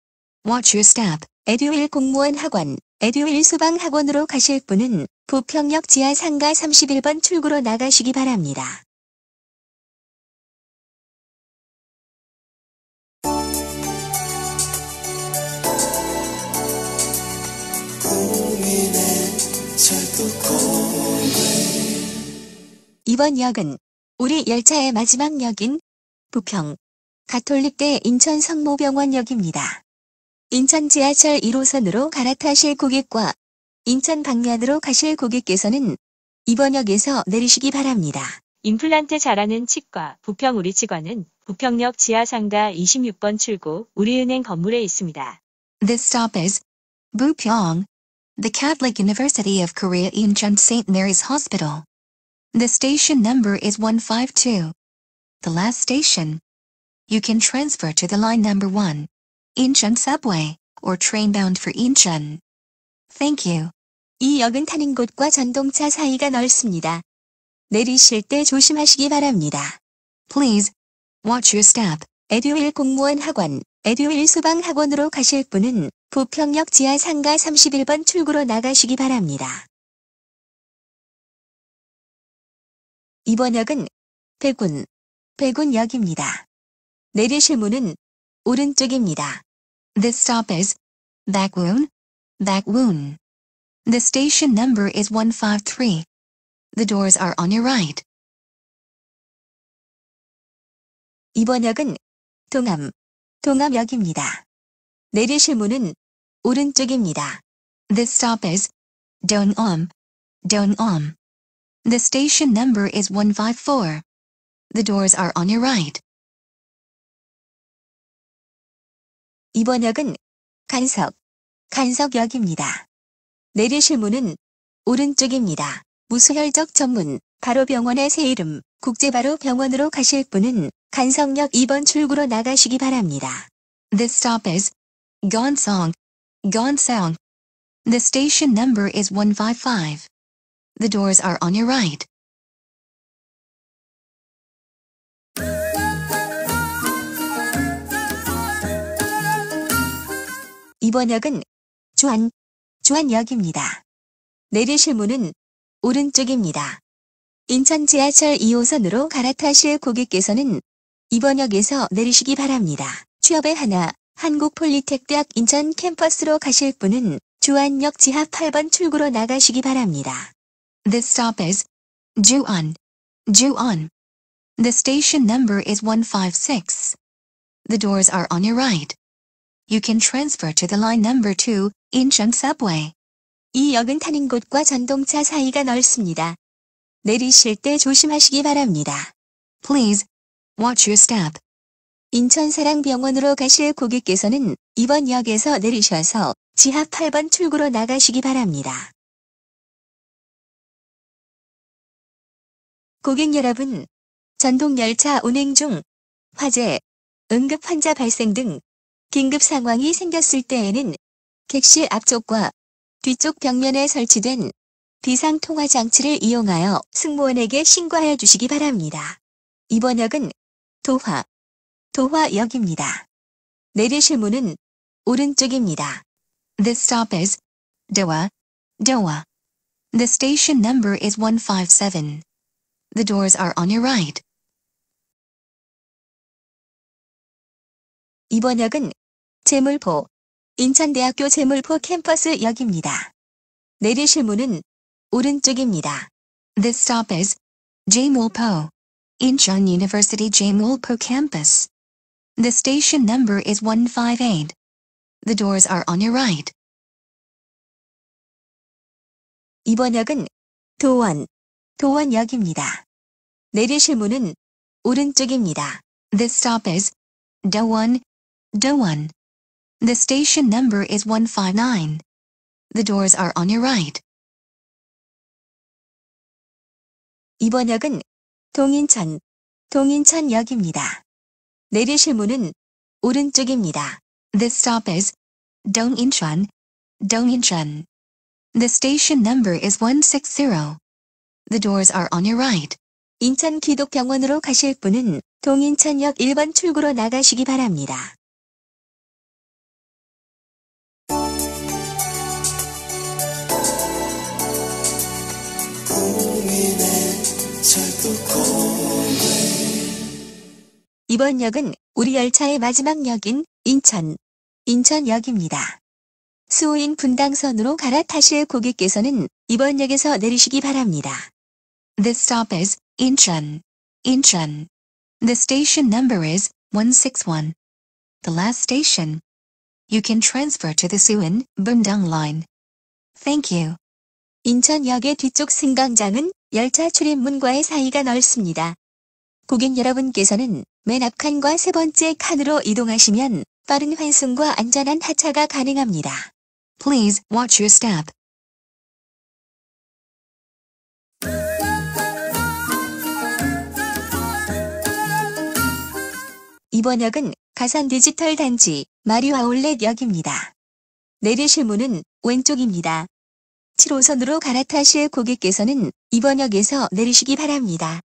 watch your step. 에듀윌 공무원 학원, 에듀윌 소방 학원으로 가실 분은 부평역 지하 상가 31번 출구로 나가시기 바랍니다. 이번 역은 우리 열차의 마지막 역인 부평 가톨릭대 인천 성모병원역입니다. 인천 지하철 1호선으로 갈아타실 고객과 인천 방면으로 가실 고객께서는 이번 역에서 내리시기 바랍니다. 임플란트 잘하는 치과 부평 우리 치과는 부평역 지하상가 26번 출구 우리은행 건물에 있습니다. This stop is Bupyeong, the Catholic University of Korea Incheon St. Mary's Hospital. The station number is 152. The last station. You can transfer to the line number 1, Incheon Subway, or train bound for Incheon. Thank you. 이 역은 타는 곳과 전동차 사이가 넓습니다. 내리실 때 조심하시기 바랍니다. Please watch your step. 에듀윌 공무원 학원, 에듀윌 소방학원으로 가실 분은 부평역 지하 상가 31번 출구로 나가시기 바랍니다. 이번 역은 백운, 백운역입니다. 내리실 문은 오른쪽입니다. This stop is Bakwoon, Bakwoon. The station number is 153. The doors are on your right. 이번 역은 동암, 동암역입니다. 내리실 문은 오른쪽입니다. This stop is Dongam, Dongam. The station number is 154. The doors are on your right. 이번 역은 간석, 간석역입니다. 내리실 문은 오른쪽입니다. 무수혈적 전문, 바로 병원의 새 이름, 국제바로 병원으로 가실 분은 간석역 2번 출구로 나가시기 바랍니다. This stop is Gonsong. The station number is 155. The doors are on your right. 이번 역은 주안, 주안역입니다. 내리실 문은 오른쪽입니다. 인천 지하철 2호선으로 갈아타실 고객께서는 이번 역에서 내리시기 바랍니다. 취업의 하나, 한국폴리텍대학 인천 캠퍼스로 가실 분은 주안역 지하 8번 출구로 나가시기 바랍니다. This stop is Juan, Juan. The station number is 156. The doors are on your right. You can transfer to the line number 2, Incheon Subway. 이 역은 타는 곳과 전동차 사이가 넓습니다. 내리실 때 조심하시기 바랍니다. Please watch your step. 인천사랑병원으로 가실 고객께서는 이번 역에서 내리셔서 지하 8번 출구로 나가시기 바랍니다. 고객 여러분, 전동열차 운행 중 화재, 응급 환자 발생 등 긴급 상황이 생겼을 때에는 객실 앞쪽과 뒤쪽 벽면에 설치된 비상통화 장치를 이용하여 승무원에게 신고하여 주시기 바랍니다. 이번 역은 도화, 도화역입니다. 내리실 문은 오른쪽입니다. This stop is Doa. The station number is 157. The doors are on your right. 이번 역은 제물포, 인천대학교 제물포 캠퍼스 역입니다. 내리실 문은 오른쪽입니다. This stop is Jamulpo, Incheon University Jamulpo campus. The station number is 158. The doors are on your right. 이번 역은 도원, 도원역입니다. 내리실 문은 오른쪽입니다. This stop is Dowon, Dowon. The station number is 159. The doors are on your right. 이번 역은 동인천, 동인천역입니다. 내리실 문은 오른쪽입니다. This stop is Dongincheon, Dongincheon. The station number is 160. The doors are on your right. 인천 기독병원으로 가실 분은 동인천역 1번 출구로 나가시기 바랍니다. 이번 역은 우리 열차의 마지막 역인 인천, 인천역입니다. 수호인 분당선으로 갈아타실 고객께서는 이번 역에서 내리시기 바랍니다. This stop is Incheon, Incheon. The station number is 161. The last station. You can transfer to the Suwon Bundang line. Thank you. 인천역의 뒤쪽 승강장은 열차 출입문과의 사이가 넓습니다. 고객 여러분께서는 맨 앞칸과 세 번째 칸으로 이동하시면 빠른 환승과 안전한 하차가 가능합니다. Please watch your step. 이번 역은 가산 디지털 단지 마리오 아울렛 역입니다. 내리실 문은 왼쪽입니다. 7호선으로 갈아타실 고객께서는 이번 역에서 내리시기 바랍니다.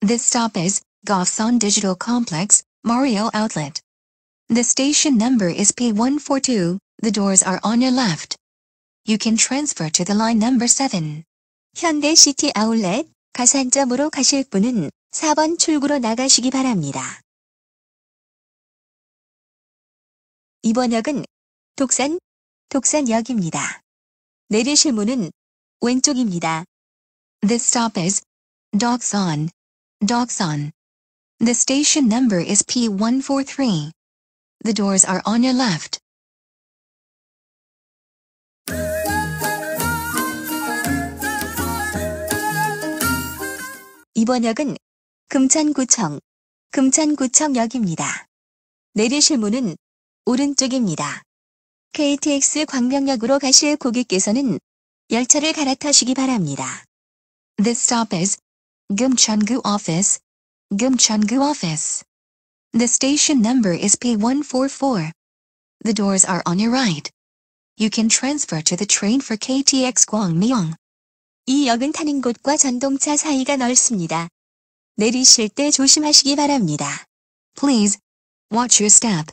This stop is Gofson Digital Complex, Mario Outlet. The station number is P142. The doors are on your left. You can transfer to the line number 7. 현대 시티 아울렛 가산점으로 가실 분은 4번 출구로 나가시기 바랍니다. 이번 역은 독산, 독산역입니다. 내리실 문은 왼쪽입니다. This stop is Doksan, Doksan. The station number is P143. The doors are on your left. 이번 역은 금천구청, 금천구청역입니다. 내리실 문은 오른쪽입니다. KTX 광명역으로 가실 고객께서는 열차를 갈아타시기 바랍니다. This stop is Gumcheongu Office, Gumcheongu Office. The station number is P144. The doors are on your right. You can transfer to the train for KTX Gwangmyeong. 이 역은 타는 곳과 전동차 사이가 넓습니다. 내리실 때 조심하시기 바랍니다. Please watch your step.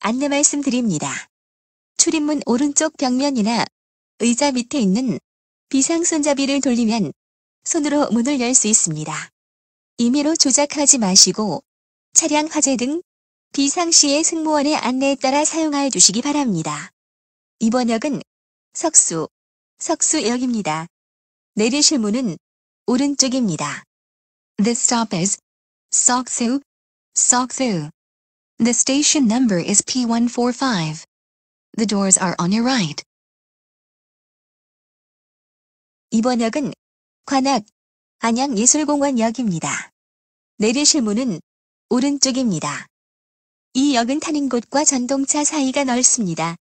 안내 말씀드립니다. 출입문 오른쪽 벽면이나 의자 밑에 있는 비상 손잡이를 돌리면 손으로 문을 열 수 있습니다. 임의로 조작하지 마시고 차량 화재 등 비상시의 승무원의 안내에 따라 사용하여 주시기 바랍니다. 이번 역은 석수, 석수역입니다. 내리실 문은 오른쪽입니다. This stop is Soksu, Soksu. The station number is P145. The doors are on your right. 이번 역은 관악, 안양예술공원역입니다. 내리실 문은 오른쪽입니다. 이 역은 타는 곳과 전동차 사이가 넓습니다.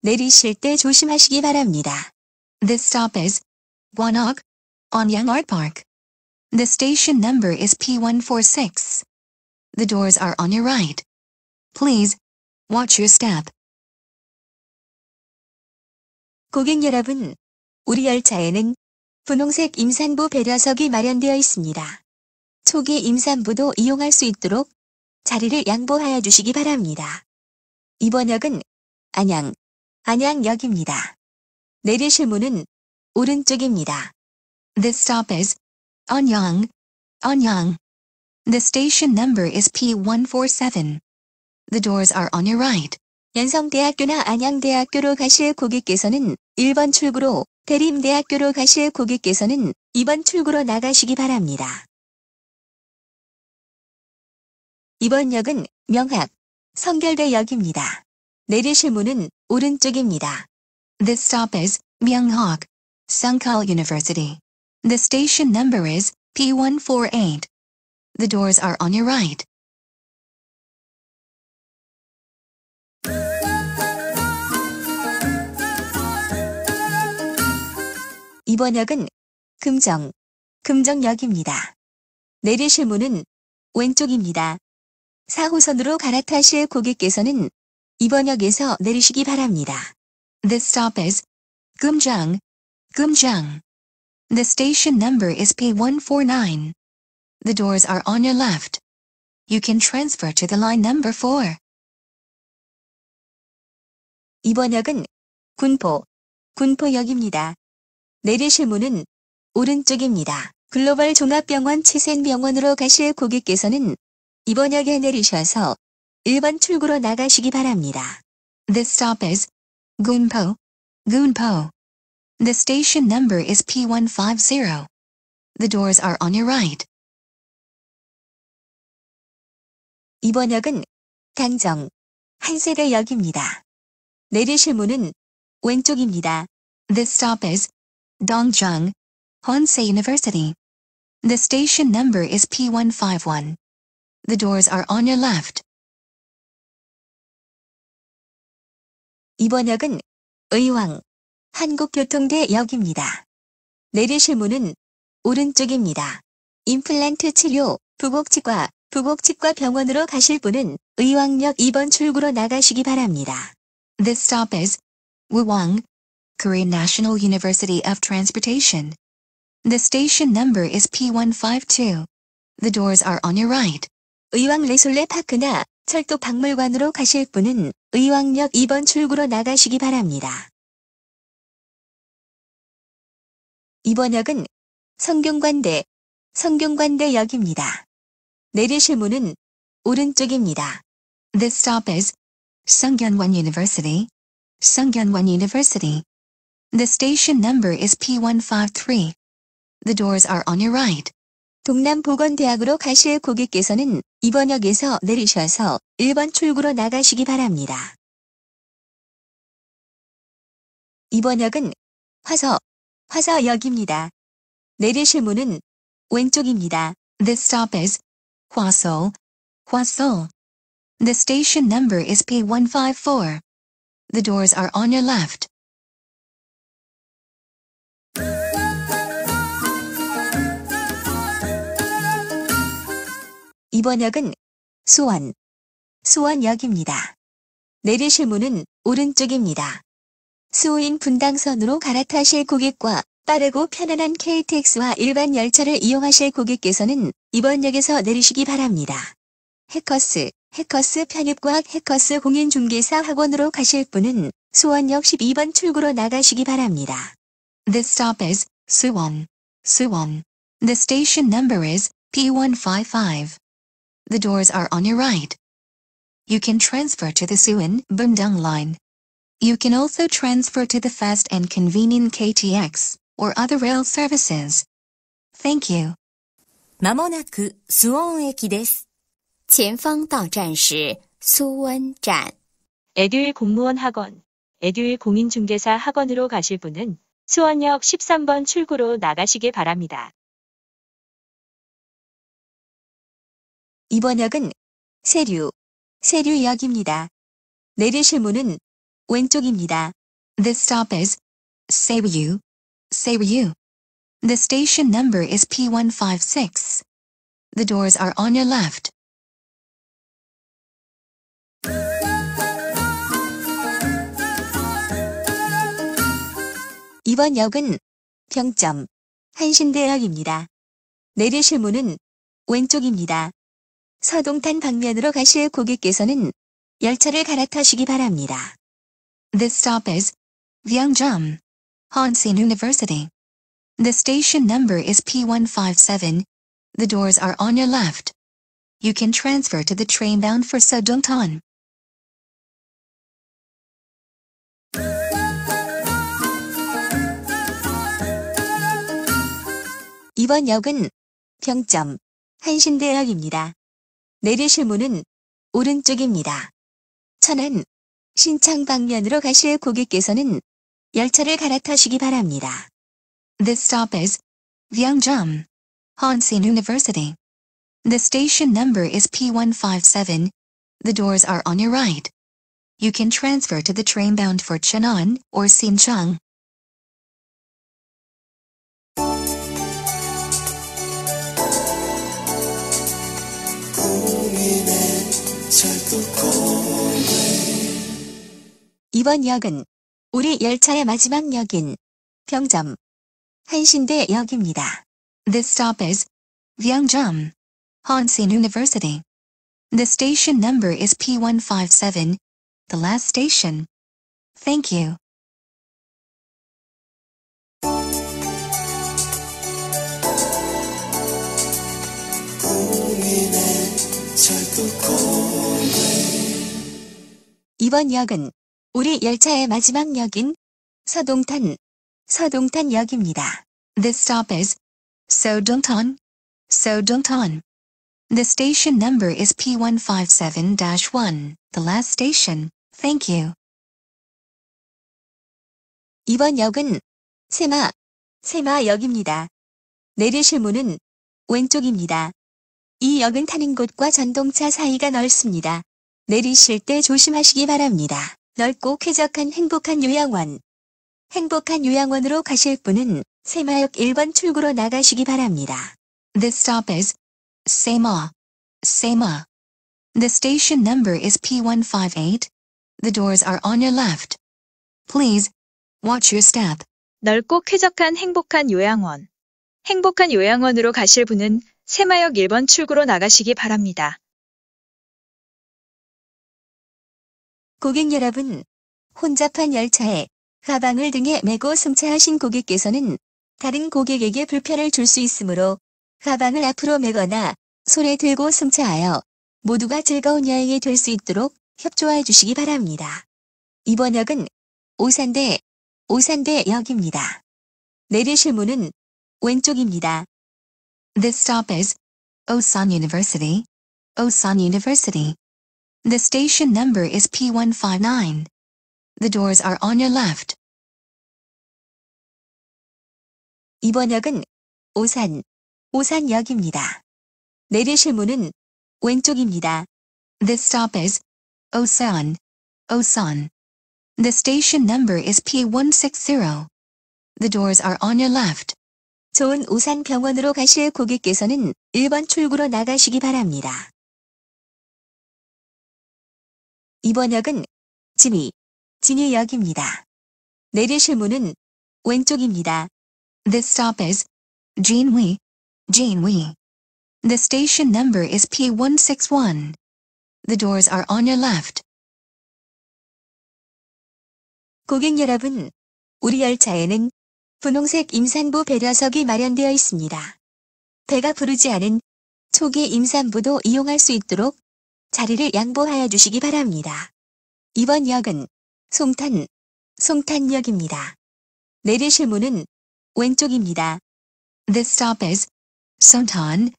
내리실 때 조심하시기 바랍니다. This stop is Gwanog, Anyang Art Park. The station number is P146. The doors are on your right. Please watch your step. 고객 여러분, 우리 열차에는 분홍색 임산부 배려석이 마련되어 있습니다. 초기 임산부도 이용할 수 있도록 자리를 양보하여 주시기 바랍니다. 이번 역은 안양, 안양역입니다. 내리실 문은 오른쪽입니다. This stop is Anyang. The station number is P147. The doors are on your right. 연성대학교나 안양대학교로 가실 고객께서는 1번 출구로, 대림대학교로 가실 고객께서는 2번 출구로 나가시기 바랍니다. 이번 역은 명학, 성결대역입니다. 내리실 문은 오른쪽입니다. This stop is Myunghak, Sungkal University. The station number is P148. The doors are on your right. 이번 역은 금정, 금정역입니다. 내리실 문은 왼쪽입니다. 4호선으로 갈아타실 고객께서는 이번 역에서 내리시기 바랍니다. This stop is Gumjang, Gumjang. The station number is P149. The doors are on your left. You can transfer to the line number 4. 이번 역은 군포, 군포역입니다. 내리실 문은 오른쪽입니다. 글로벌 종합병원 치센병원으로 가실 고객께서는 이번 역에 내리셔서 1번 출구로 나가시기 바랍니다. This stop is Gunpo, Gunpo. The station number is P150. The doors are on your right. 이번 역은 당정, 한세대역입니다. 내리실 문은 왼쪽입니다. This stop is Dongjung, Honsei University. The station number is P151. The doors are on your left. 이번 역은 의왕, 한국교통대 역입니다. 내리실 문은 오른쪽입니다. 임플란트 치료, 부곡치과, 부곡치과 병원으로 가실 분은 의왕역 2번 출구로 나가시기 바랍니다. This stop is Wuwang, Korean National University of Transportation. The station number is P152. The doors are on your right. 의왕 레솔레 파크나 철도 박물관으로 가실 분은 의왕역 2번 출구로 나가시기 바랍니다. 이번 역은 성균관대, 성균관대역입니다. 내리실 문은 오른쪽입니다. This stop is Sungkyunkwan University. Sungkyunkwan University. The station number is P153. The doors are on your right. 동남보건대학으로 가실 고객께서는 이번 역에서 내리셔서 1번 출구로 나가시기 바랍니다. 이번 역은 화서, 화서역입니다. 내리실 문은 왼쪽입니다. This stop is Hwasol. Hwasol. The station number is P154. The doors are on your left. 이번 역은 수원, 수원역입니다. 내리실 문은 오른쪽입니다. 수인 분당선으로 갈아타실 고객과 빠르고 편안한 KTX와 일반 열차를 이용하실 고객께서는 이번 역에서 내리시기 바랍니다. 해커스, 해커스 편입과학 해커스 공인중개사 학원으로 가실 분은 수원역 12번 출구로 나가시기 바랍니다. This stop is Suwon. Suwon. The station number is P155. The doors are on your right. You can transfer to the Suwon Bundang line. You can also transfer to the fast and convenient KTX or other rail services. Thank you. まもなくスウォン駅です。前方到站是苏温站。 에듀윌 공무원 학원, 에듀윌 공인중개사 학원으로 가실 분은 수원역 13번 출구로 나가시길 바랍니다. 이번 역은 세류, 세류역입니다. 내리실 문은 왼쪽입니다. This stop is Seiryu. Seiryu. The station number is P156. The doors are on your left. 이번 역은 평점, 한신대역입니다. 내리실 문은 왼쪽입니다. 서동탄 방면으로 가실 고객께서는 열차를 갈아타시기 바랍니다. This stop is Gyeongjam, Hansin University. The station number is P157. The doors are on your left. You can transfer to the train bound for Sodongtan. 이번 역은 평점, 한신대역입니다. 내리실 문은 오른쪽입니다. 천안, 신창 방면으로 가실 고객께서는 열차를 갈아타시기 바랍니다. This stop is Gyeongjam, Hansin University. The station number is P157. The doors are on your right. You can transfer to the train bound for Cheonan or Sinchang. 이번 역은 우리 열차의 마지막 역인 평점, 한신대역입니다. This stop is Gyeongjam, Hansin University. The station number is P157, the last station. Thank you. 이번 역은 우리 열차의 마지막 역인 서동탄, 서동탄역입니다. This stop is Sodongtan, Sodongtan. The station number is P157-1, the last station. Thank you. 이번 역은 세마, 세마역입니다. 내리실 문은 왼쪽입니다. 이 역은 타는 곳과 전동차 사이가 넓습니다. 내리실 때 조심하시기 바랍니다. 넓고 쾌적한 행복한 요양원. 행복한 요양원으로 가실 분은 세마역 1번 출구로 나가시기 바랍니다. This stop is Sema, Sema. The station number is P158. The doors are on your left. Please, watch your step. 넓고 쾌적한 행복한 요양원. 행복한 요양원으로 가실 분은 세마역 1번 출구로 나가시기 바랍니다. 고객 여러분, 혼잡한 열차에 가방을 등에 메고 승차하신 고객께서는 다른 고객에게 불편을 줄 수 있으므로 가방을 앞으로 메거나 손에 들고 승차하여 모두가 즐거운 여행이 될 수 있도록 협조해 주시기 바랍니다. 이번 역은 오산대, 오산대 역입니다. 내리실 문은 왼쪽입니다. This stop is Osan University, Osan University. The station number is P159. The doors are on your left. 이번 역은 오산, 오산역입니다. 내리실 문은 왼쪽입니다. This stop is Osan, Osan. The station number is P160. The doors are on your left. 좋은 오산 병원으로 가실 고객께서는 1번 출구로 나가시기 바랍니다. 이번 역은 지미, 진이역입니다. 내리실 문은 왼쪽입니다. This stop is Jinhui, Jinhui. The station number is P161. The doors are on your left. 고객 여러분, 우리 열차에는 분홍색 임산부 배려석이 마련되어 있습니다. 배가 부르지 않은 초기 임산부도 이용할 수 있도록 자리를 양보하여 주시기 바랍니다. 이번 역은 송탄, 송탄역입니다. 내리실 문은 왼쪽입니다. This stop is Sontan,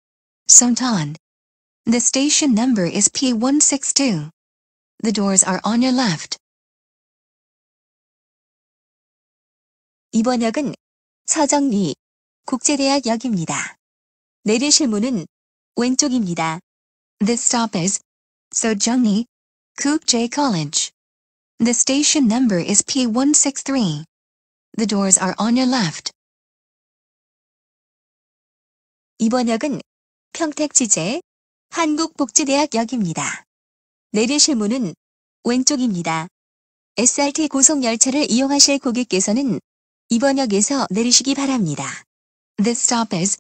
Sontan. The station number is P162. The doors are on your left. 이번 역은 서정리 국제대학역입니다. 내리실 문은 왼쪽입니다. This stop is Sojungni, Kukje College. The station number is P163. The doors are on your left. 이번 역은 평택지제 한국복지대학역입니다. 내리실 문은 왼쪽입니다. SRT 고속열차를 이용하실 고객께서는 이번 역에서 내리시기 바랍니다. This stop is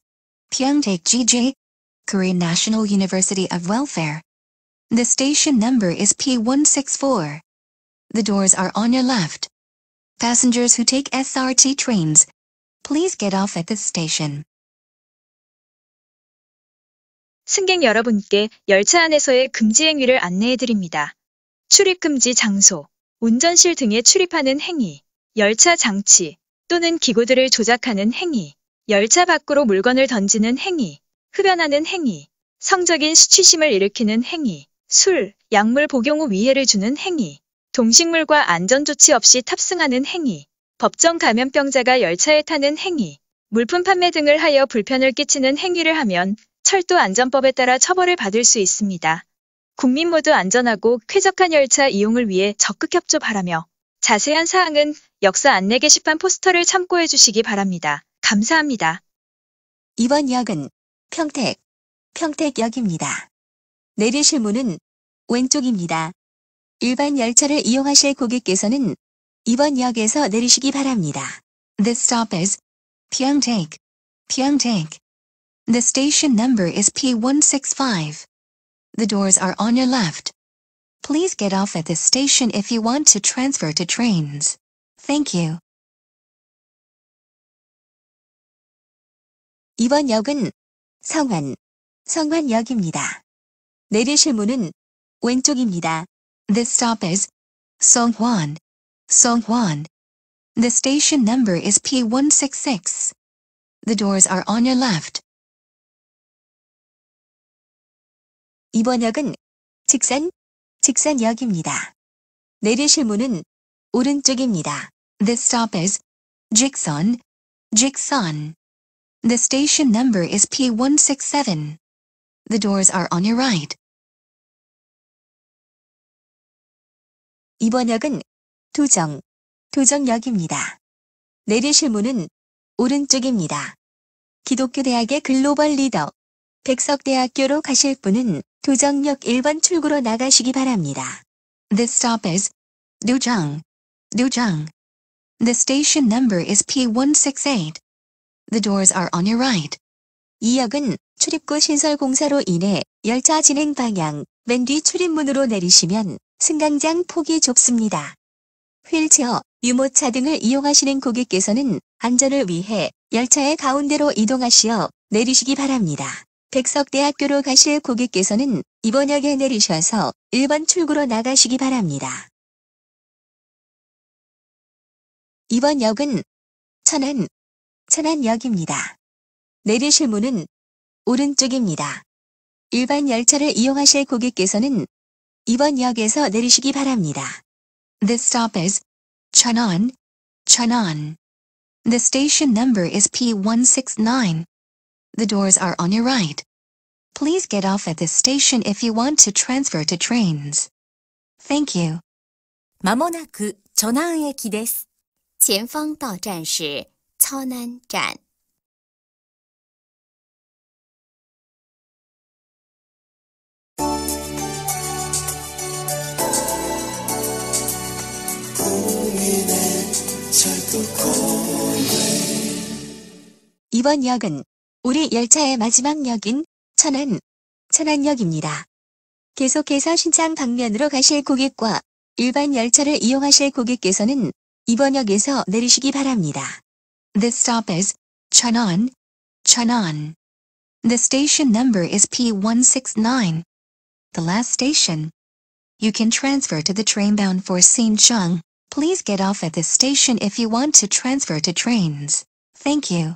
Pyeongtaek GJ, Korean National University of Welfare. The station number is P164. The doors are on your left. Passengers who take SRT trains, please get off at this station. 승객 여러분께 열차 안에서의 금지 행위를 안내해 드립니다. 출입 금지 장소, 운전실 등에 출입하는 행위, 열차 장치 또는 기구들을 조작하는 행위, 열차 밖으로 물건을 던지는 행위, 흡연하는 행위, 성적인 수치심을 일으키는 행위, 술, 약물 복용 후 위해를 주는 행위, 동식물과 안전조치 없이 탑승하는 행위, 법정 감염병자가 열차에 타는 행위, 물품 판매 등을 하여 불편을 끼치는 행위를 하면 철도 안전법에 따라 처벌을 받을 수 있습니다. 국민 모두 안전하고 쾌적한 열차 이용을 위해 적극 협조 바라며 자세한 사항은 역사 안내 게시판 포스터를 참고해 주시기 바랍니다. 감사합니다. 이번 역은 평택, 평택역입니다. 내리실 문은 왼쪽입니다. 일반 열차를 이용하실 고객께서는 이번 역에서 내리시기 바랍니다. This stop is Pyeongtaek, Pyeongtaek. The station number is P165. The doors are on your left. Please get off at this station if you want to transfer to trains. Thank you. 이번 역은 성환, 성환역입니다. 내리실 문은 왼쪽입니다. This stop is Songhwan, Songhwan. The station number is P166. The doors are on your left. 이번 역은 직산, 직산역입니다. 내리실 문은 오른쪽입니다. This stop is Jikson, Jikson. The station number is P167. The doors are on your right. 이번 역은 도정, 도정역입니다. 내리실 문은 오른쪽입니다. 기독교 대학의 글로벌 리더, 백석대학교로 가실 분은 도정역 1번 출구로 나가시기 바랍니다. This stop is Dujang, Dujang. The station number is P168. The doors are on your right. 이 역은 출입구 신설 공사로 인해 열차 진행 방향 맨 뒤 출입문으로 내리시면 승강장 폭이 좁습니다. 휠체어, 유모차 등을 이용하시는 고객께서는 안전을 위해 열차의 가운데로 이동하시어 내리시기 바랍니다. 백석대학교로 가실 고객께서는 이번 역에 내리셔서 1번 출구로 나가시기 바랍니다. 이번 역은 천안, 천안역입니다. 내리실 문은 오른쪽입니다. 일반 열차를 이용하실 고객께서는 이번 역에서 내리시기 바랍니다. This stop is Cheonan, Cheonan. The station number is P169. The doors are on your right. Please get off at this station if you want to transfer to trains. Thank you. まもなくチョナン駅です。前方到站是超南站。 이번 역은 우리 열차의 마지막 역인 천안, 천안역입니다. 계속해서 신장 방면으로 가실 고객과 일반 열차를 이용하실 고객께서는 이번 역에서 내리시기 바랍니다. This stop is Cheonan, Cheonan. The station number is P169. The last station. You can transfer to the train bound for Sinchung. Please get off at this station if you want to transfer to trains. Thank you.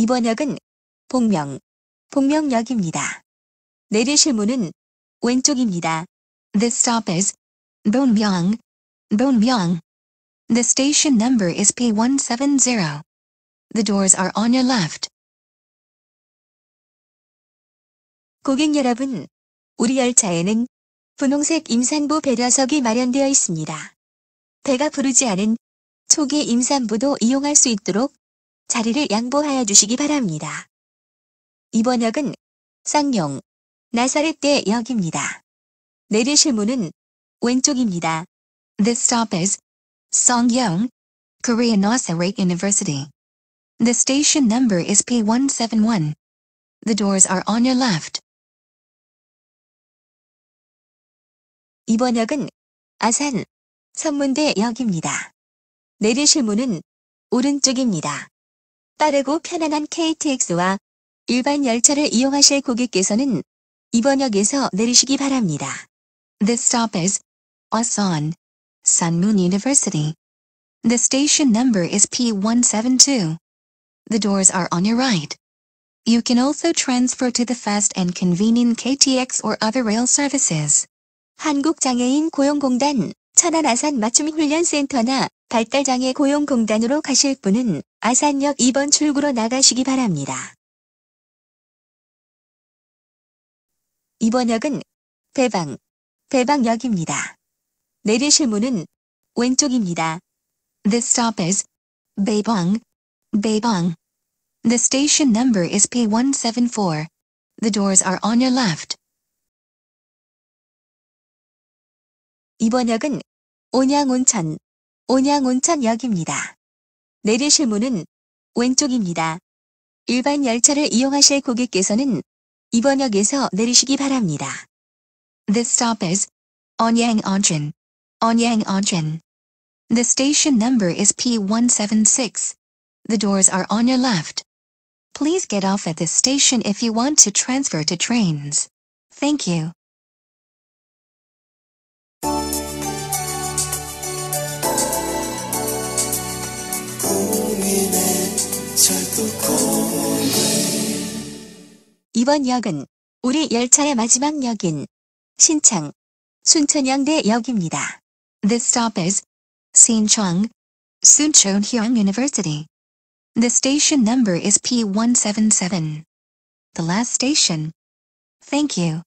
이번 역은 복명, 복명역입니다. 내리실 문은 왼쪽입니다. This stop is Bonmyong, Bonmyong. The station number is P170. The doors are on your left. 고객 여러분, 우리 열차에는 분홍색 임산부 배려석이 마련되어 있습니다. 배가 부르지 않은 초기 임산부도 이용할 수 있도록 자리를 양보하여 주시기 바랍니다. 이번 역은 쌍용, 나사렛대 역입니다. 내리실 문은 왼쪽입니다. This stop is Songyong, Korean Nasaret University. The station number is P171. The doors are on your left. 이번 역은 아산, 선문대 역입니다. 내리실 문은 오른쪽입니다. 빠르고 편안한 KTX와 일반 열차를 이용하실 고객께서는 이번 역에서 내리시기 바랍니다. This stop is Asan, Sunmoon University. The station number is P172. The doors are on your right. You can also transfer to the fast and convenient KTX or other rail services. 한국장애인 고용공단 천안 아산 맞춤 훈련센터나 발달장애 고용공단으로 가실 분은 아산역 2번 출구로 나가시기 바랍니다. 이번 역은 배방, 배방역입니다. 내리실 문은 왼쪽입니다. This stop is Beibong. The station number is P174. The doors are on your left. 이번 역은 온양온천, 온양온천역입니다. 내리실 문은 왼쪽입니다. 일반 열차를 이용하실 고객께서는 이번 역에서 내리시기 바랍니다. This stop is Anyang Onjin. Anyang Onjin. The station number is P176. The doors are on your left. Please get off at this station if you want to transfer to trains. Thank you. 이번 역은 우리 열차의 마지막 역인 신창, 순천향대 역입니다. This stop is Sinchang, Suncheonhyang University. The station number is P177. The last station. Thank you.